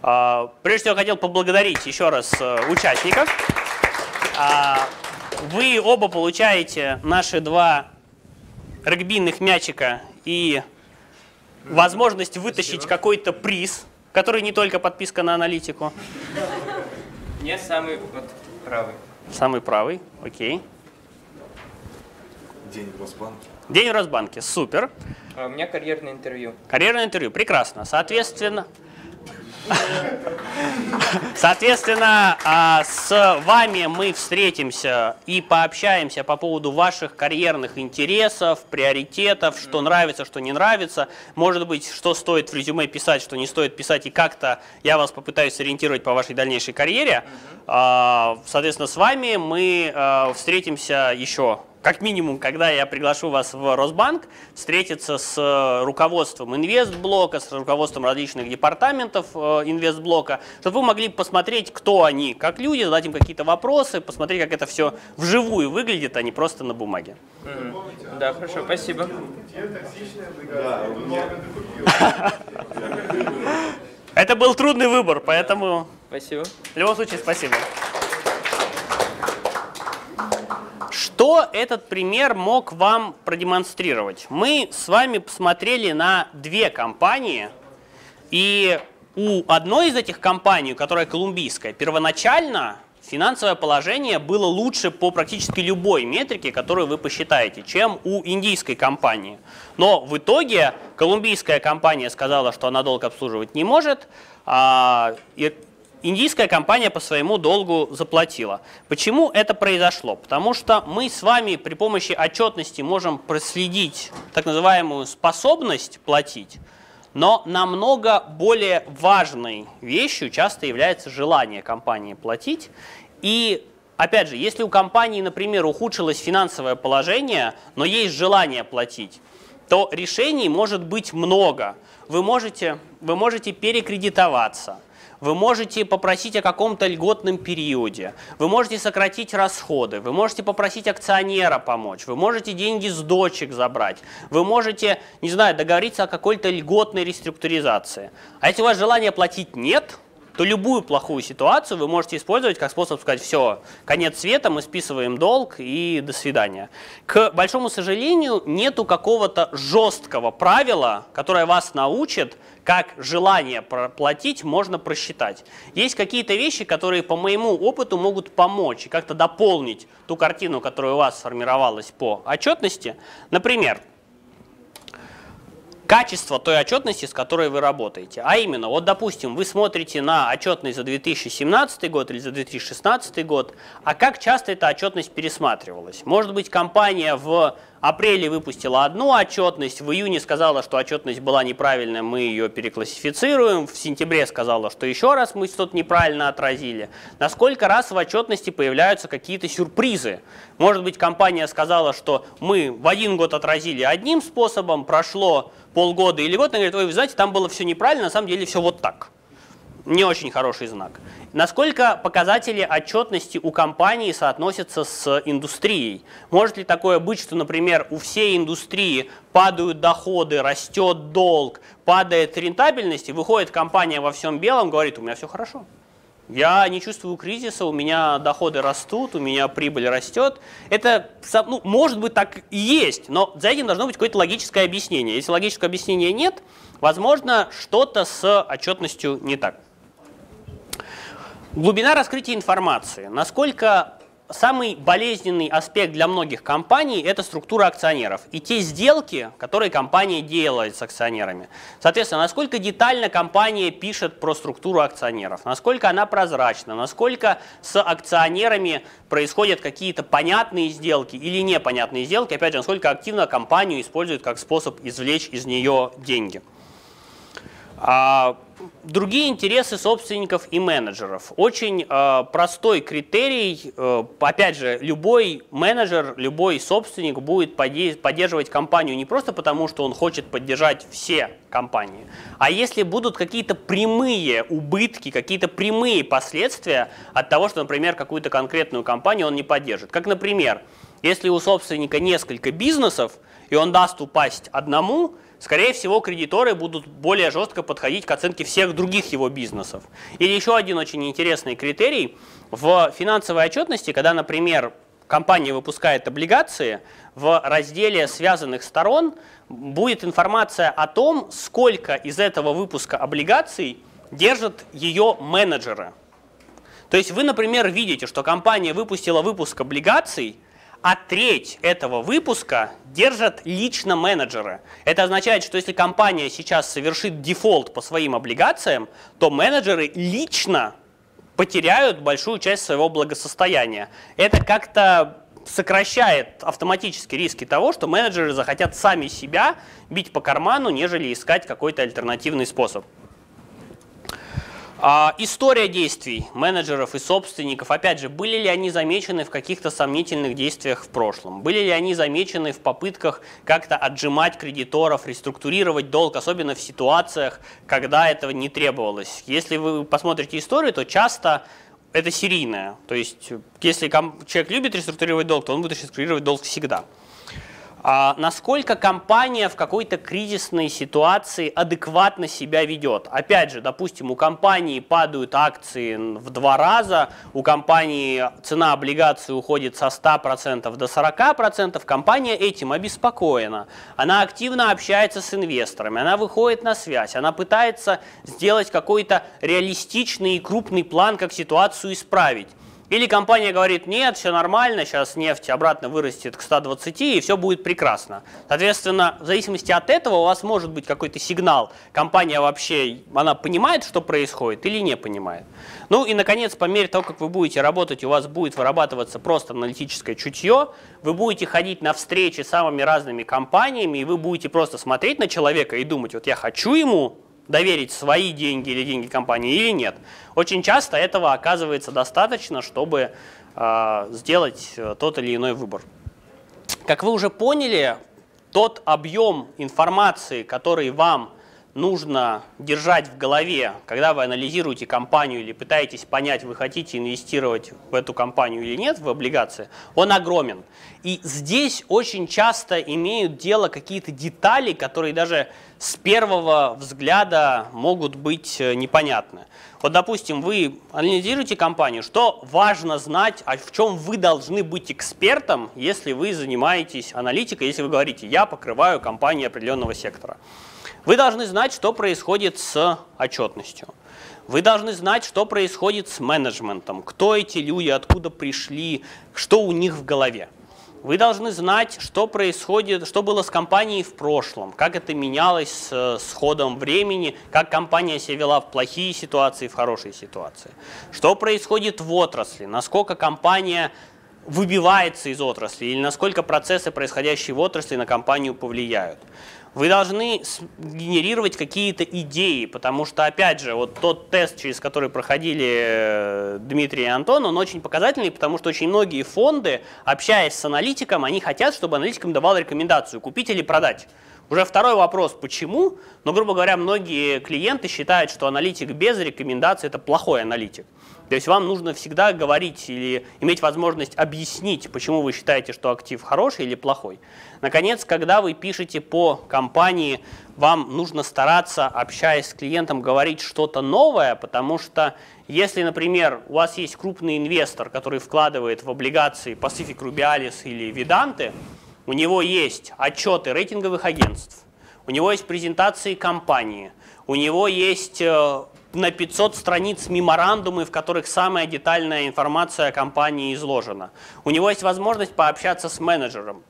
A: А, прежде всего, хотел поблагодарить еще раз э, участников. А, вы оба получаете наши два регбийных мячика и возможность вытащить какой-то приз, который не только подписка на аналитику.
E: Не самый вот правый.
A: Самый правый, окей.
G: День в Росбанке.
A: День в Росбанке, супер.
E: А у меня карьерное интервью.
A: Карьерное интервью, прекрасно. Соответственно, Соответственно, а, с вами мы встретимся и пообщаемся по поводу ваших карьерных интересов, приоритетов, что нравится, что не нравится. Может быть, что стоит в резюме писать, что не стоит писать, и как-то я вас попытаюсь ориентировать по вашей дальнейшей карьере. А, соответственно, с вами мы а, встретимся еще как минимум, когда я приглашу вас в Росбанк, встретиться с э, руководством инвестблока, с руководством различных департаментов э, инвестблока, чтобы вы могли посмотреть, кто они как люди, задать им какие-то вопросы, посмотреть, как это все вживую выглядит, а не просто на бумаге.
E: Мм. Да, хорошо, спасибо.
A: Это был трудный выбор, поэтому...
E: Спасибо.
A: В любом случае, спасибо. Что этот пример мог вам продемонстрировать? Мы с вами посмотрели на две компании, и у одной из этих компаний, которая колумбийская, первоначально финансовое положение было лучше по практически любой метрике, которую вы посчитаете, чем у индийской компании. Но в итоге колумбийская компания сказала, что она долг обслуживать не может, а индийская компания по своему долгу заплатила. Почему это произошло? Потому что мы с вами при помощи отчетности можем проследить так называемую способность платить, но намного более важной вещью часто является желание компании платить. И опять же, если у компании, например, ухудшилось финансовое положение, но есть желание платить, то решений может быть много. Вы можете, вы можете перекредитоваться, вы можете попросить о каком-то льготном периоде, вы можете сократить расходы, вы можете попросить акционера помочь, вы можете деньги с дочек забрать, вы можете, не знаю, договориться о какой-то льготной реструктуризации. А если у вас желания платить нет, то любую плохую ситуацию вы можете использовать как способ сказать, все, конец света, мы списываем долг и до свидания. К большому сожалению, нету какого-то жесткого правила, которое вас научит, как желание платить можно просчитать. Есть какие-то вещи, которые по моему опыту могут помочь и как-то дополнить ту картину, которая у вас сформировалась по отчетности. Например, качество той отчетности, с которой вы работаете. А именно, вот допустим, вы смотрите на отчетность за 2017 год или за 2016 год, а как часто эта отчетность пересматривалась? Может быть, компания в апреле выпустила одну отчетность, в июне сказала, что отчетность была неправильная, мы ее переклассифицируем, в сентябре сказала, что еще раз мы что-то неправильно отразили. Насколько раз в отчетности появляются какие-то сюрпризы? Может быть, компания сказала, что мы в один год отразили одним способом, прошло полгода или год, она говорит, ой, вы знаете, там было все неправильно, на самом деле все вот так. Не очень хороший знак. Насколько показатели отчетности у компании соотносятся с индустрией? Может ли такое быть, что, например, у всей индустрии падают доходы, растет долг, падает рентабельность, и выходит компания во всем белом, говорит, у меня все хорошо. Я не чувствую кризиса, у меня доходы растут, у меня прибыль растет. Это, ну, может быть, так и есть, но за этим должно быть какое-то логическое объяснение. Если логического объяснения нет, возможно, что-то с отчетностью не так. Глубина раскрытия информации. Насколько самый болезненный аспект для многих компаний – это структура акционеров и те сделки, которые компания делает с акционерами. Соответственно, насколько детально компания пишет про структуру акционеров, насколько она прозрачна, насколько с акционерами происходят какие-то понятные сделки или непонятные сделки, опять же, насколько активно компанию используют как способ извлечь из нее деньги. А, другие интересы собственников и менеджеров. Очень э, простой критерий. Э, опять же, любой менеджер, любой собственник будет поддерживать компанию не просто потому, что он хочет поддержать все компании, а если будут какие-то прямые убытки, какие-то прямые последствия от того, что, например, какую-то конкретную компанию он не поддержит. Как, например, если у собственника несколько бизнесов, и он даст упасть одному, скорее всего, кредиторы будут более жестко подходить к оценке всех других его бизнесов. Или еще один очень интересный критерий. В финансовой отчетности, когда, например, компания выпускает облигации, в разделе связанных сторон будет информация о том, сколько из этого выпуска облигаций держат ее менеджеры. То есть вы, например, видите, что компания выпустила выпуск облигаций, а треть этого выпуска держат лично менеджеры. Это означает, что если компания сейчас совершит дефолт по своим облигациям, то менеджеры лично потеряют большую часть своего благосостояния. Это как-то сокращает автоматически риски того, что менеджеры захотят сами себя бить по карману, нежели искать какой-то альтернативный способ. А, история действий менеджеров и собственников, опять же, были ли они замечены в каких-то сомнительных действиях в прошлом? Были ли они замечены в попытках как-то отжимать кредиторов, реструктурировать долг, особенно в ситуациях, когда этого не требовалось? Если вы посмотрите историю, то часто это серийное. То есть, если человек любит реструктурировать долг, то он будет реструктурировать долг всегда. А насколько компания в какой-то кризисной ситуации адекватно себя ведет. Опять же, допустим, у компании падают акции в два раза, у компании цена облигаций уходит со 100% до 40%, компания этим обеспокоена. Она активно общается с инвесторами, она выходит на связь, она пытается сделать какой-то реалистичный и крупный план, как ситуацию исправить. Или компания говорит, нет, все нормально, сейчас нефть обратно вырастет к 120 и все будет прекрасно. Соответственно, в зависимости от этого у вас может быть какой-то сигнал. Компания вообще, она понимает, что происходит или не понимает. Ну и, наконец, по мере того, как вы будете работать, у вас будет вырабатываться просто аналитическое чутье, вы будете ходить на встречи с самыми разными компаниями, и вы будете просто смотреть на человека и думать, вот я хочу ему доверить свои деньги или деньги компании или нет. Очень часто этого оказывается достаточно, чтобы э, сделать тот или иной выбор. Как вы уже поняли, тот объем информации, который вам нужно держать в голове, когда вы анализируете компанию или пытаетесь понять, вы хотите инвестировать в эту компанию или нет, в облигации, он огромен. И здесь очень часто имеют дело какие-то детали, которые даже с первого взгляда могут быть э, непонятны. Вот, допустим, вы анализируете компанию, что важно знать, а в чем вы должны быть экспертом, если вы занимаетесь аналитикой, если вы говорите, я покрываю компанию определенного сектора. Вы должны знать, что происходит с отчетностью. Вы должны знать, что происходит с менеджментом, кто эти люди, откуда пришли, что у них в голове. Вы должны знать, что происходит, что было с компанией в прошлом, как это менялось с, ходом времени, как компания себя вела в плохие ситуации, в хорошие ситуации. Что происходит в отрасли, насколько компания выбивается из отрасли или насколько процессы, происходящие в отрасли, на компанию повлияют. Вы должны генерировать какие-то идеи, потому что, опять же, вот тот тест, через который проходили э, Дмитрий и Антон, он очень показательный, потому что очень многие фонды, общаясь с аналитиком, они хотят, чтобы аналитик им давал рекомендацию, купить или продать. Уже второй вопрос, почему, но, грубо говоря, многие клиенты считают, что аналитик без рекомендаций – это плохой аналитик. То есть вам нужно всегда говорить или иметь возможность объяснить, почему вы считаете, что актив хороший или плохой. Наконец, когда вы пишете по компании, вам нужно стараться, общаясь с клиентом, говорить что-то новое, потому что если, например, у вас есть крупный инвестор, который вкладывает в облигации Pacific Rubialis или Vidanti, у него есть отчеты рейтинговых агентств, у него есть презентации компании, у него есть э, на 500 страниц меморандумы, в которых самая детальная информация о компании изложена. У него есть возможность пообщаться с менеджером.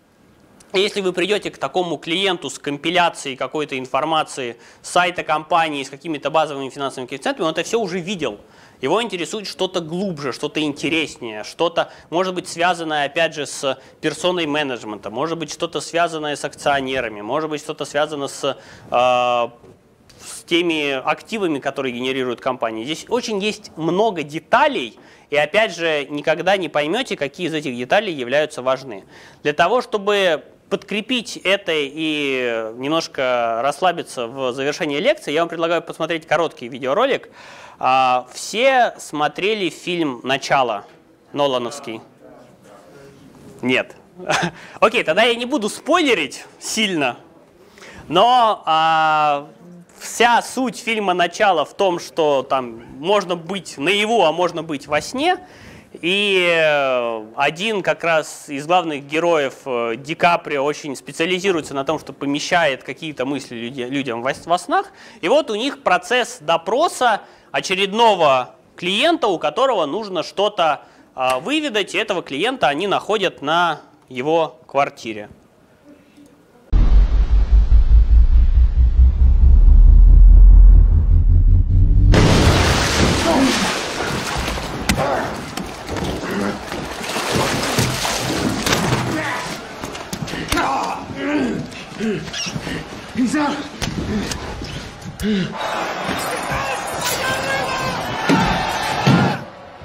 A: Если вы придете к такому клиенту с компиляцией какой-то информации с сайта компании, с какими-то базовыми финансовыми коэффициентами, он это все уже видел. Его интересует что-то глубже, что-то интереснее, что-то, может быть, связанное, опять же, с персоной менеджмента, может быть, что-то связанное с акционерами, может быть, что-то связано с, э, теми активами, которые генерирует компания. Здесь очень есть много деталей, и опять же, никогда не поймете, какие из этих деталей являются важны. Для того, чтобы подкрепить это и немножко расслабиться в завершении лекции, я вам предлагаю посмотреть короткий видеоролик. А, все смотрели фильм «Начало» Нолановский? Нет. Окей, тогда я не буду спойлерить сильно, но а, вся суть фильма «Начало» в том, что там можно быть наяву, а можно быть во сне – и э, один как раз из главных героев э, Ди Каприо очень специализируется на том, что помещает какие-то мысли людям во снах. И вот у них процесс допроса очередного клиента, у которого нужно что-то а, выведать, и этого клиента они находят на его квартире. He's out!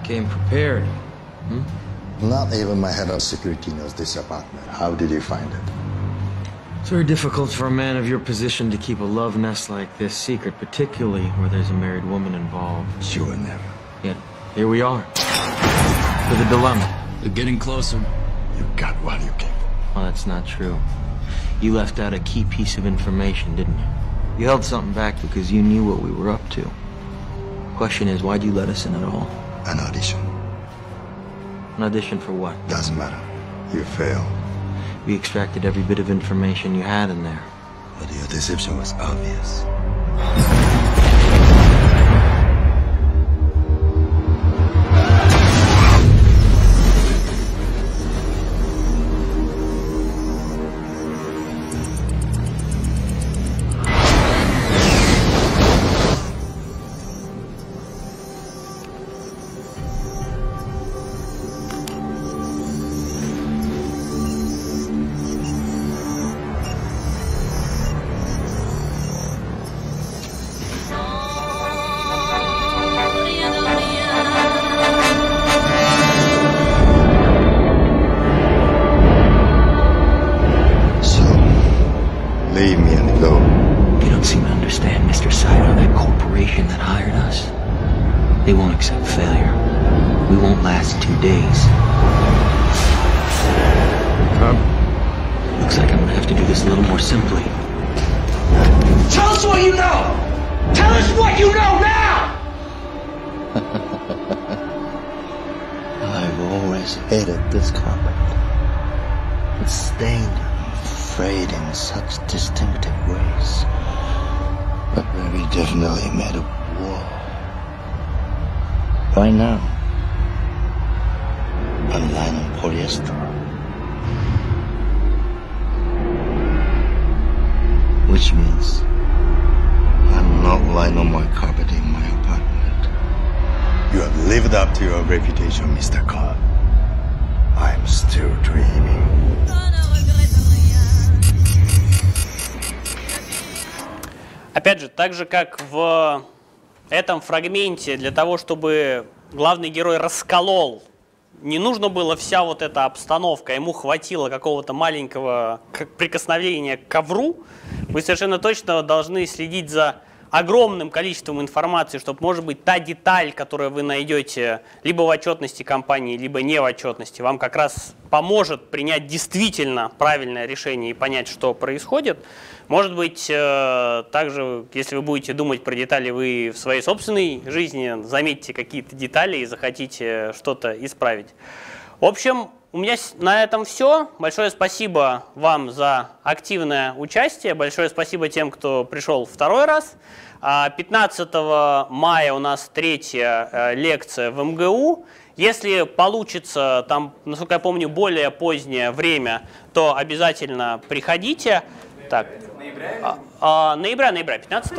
H: Came prepared.
J: Hmm? Not even my head of security knows this apartment. How did you find it?
H: It's very difficult for a man of your position to keep a love nest like this secret, particularly where there's a married woman involved.
J: Sure, never.
H: Yet, here we are. With a dilemma.
K: They're getting closer.
J: You got what you came for.
H: Well, that's not true. You left out a key piece of information, didn't you? You held something back because you knew what we were up to. Question is, why'd you let us in at all?
J: An audition.
H: An audition for what?
J: Doesn't matter. You failed.
H: We extracted every bit of information you had in there.
J: But your deception was obvious. You
L: don't seem to understand, Mr. Sider. That corporation that hired us, they won't accept failure. We won't last two days.
H: Come.
L: Looks like I'm gonna have to do this a little more simply.
M: Tell us what you know! Tell us what you know now!
J: I've always hated this combat. It's stained portrayed in such distinctive ways. But very definitely made a war. Why now? I'm lying on polyester. Which means I'm not lying on my carpet in my apartment. You have lived up to your reputation, Mr. Carr. I'm still dreaming.
A: Так же, как в этом фрагменте, для того, чтобы главный герой расколол, не нужно было вся вот эта обстановка, ему хватило какого-то маленького прикосновения к ковру, вы совершенно точно должны следить за огромным количеством информации, чтобы, может быть, та деталь, которую вы найдете либо в отчетности компании, либо не в отчетности, вам как раз поможет принять действительно правильное решение и понять, что происходит. Может быть, э, также, если вы будете думать про детали, вы в своей собственной жизни заметите какие-то детали и захотите что-то исправить. В общем, у меня на этом все. Большое спасибо вам за активное участие. Большое спасибо тем, кто пришел второй раз. А, 15 мая у нас третья э, лекция в МГУ. Если получится, там, насколько я помню, более позднее время, то обязательно приходите. Так. Ноября? ноября, ноября, 15,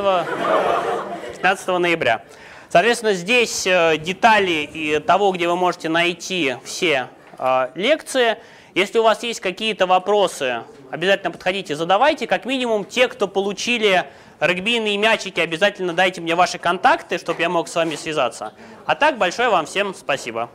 A: 15 ноября. Соответственно, здесь э, детали и того, где вы можете найти все э, лекции. Если у вас есть какие-то вопросы, обязательно подходите, задавайте. Как минимум, те, кто получили регбийные мячики, обязательно дайте мне ваши контакты, чтобы я мог с вами связаться. А так, большое вам всем спасибо.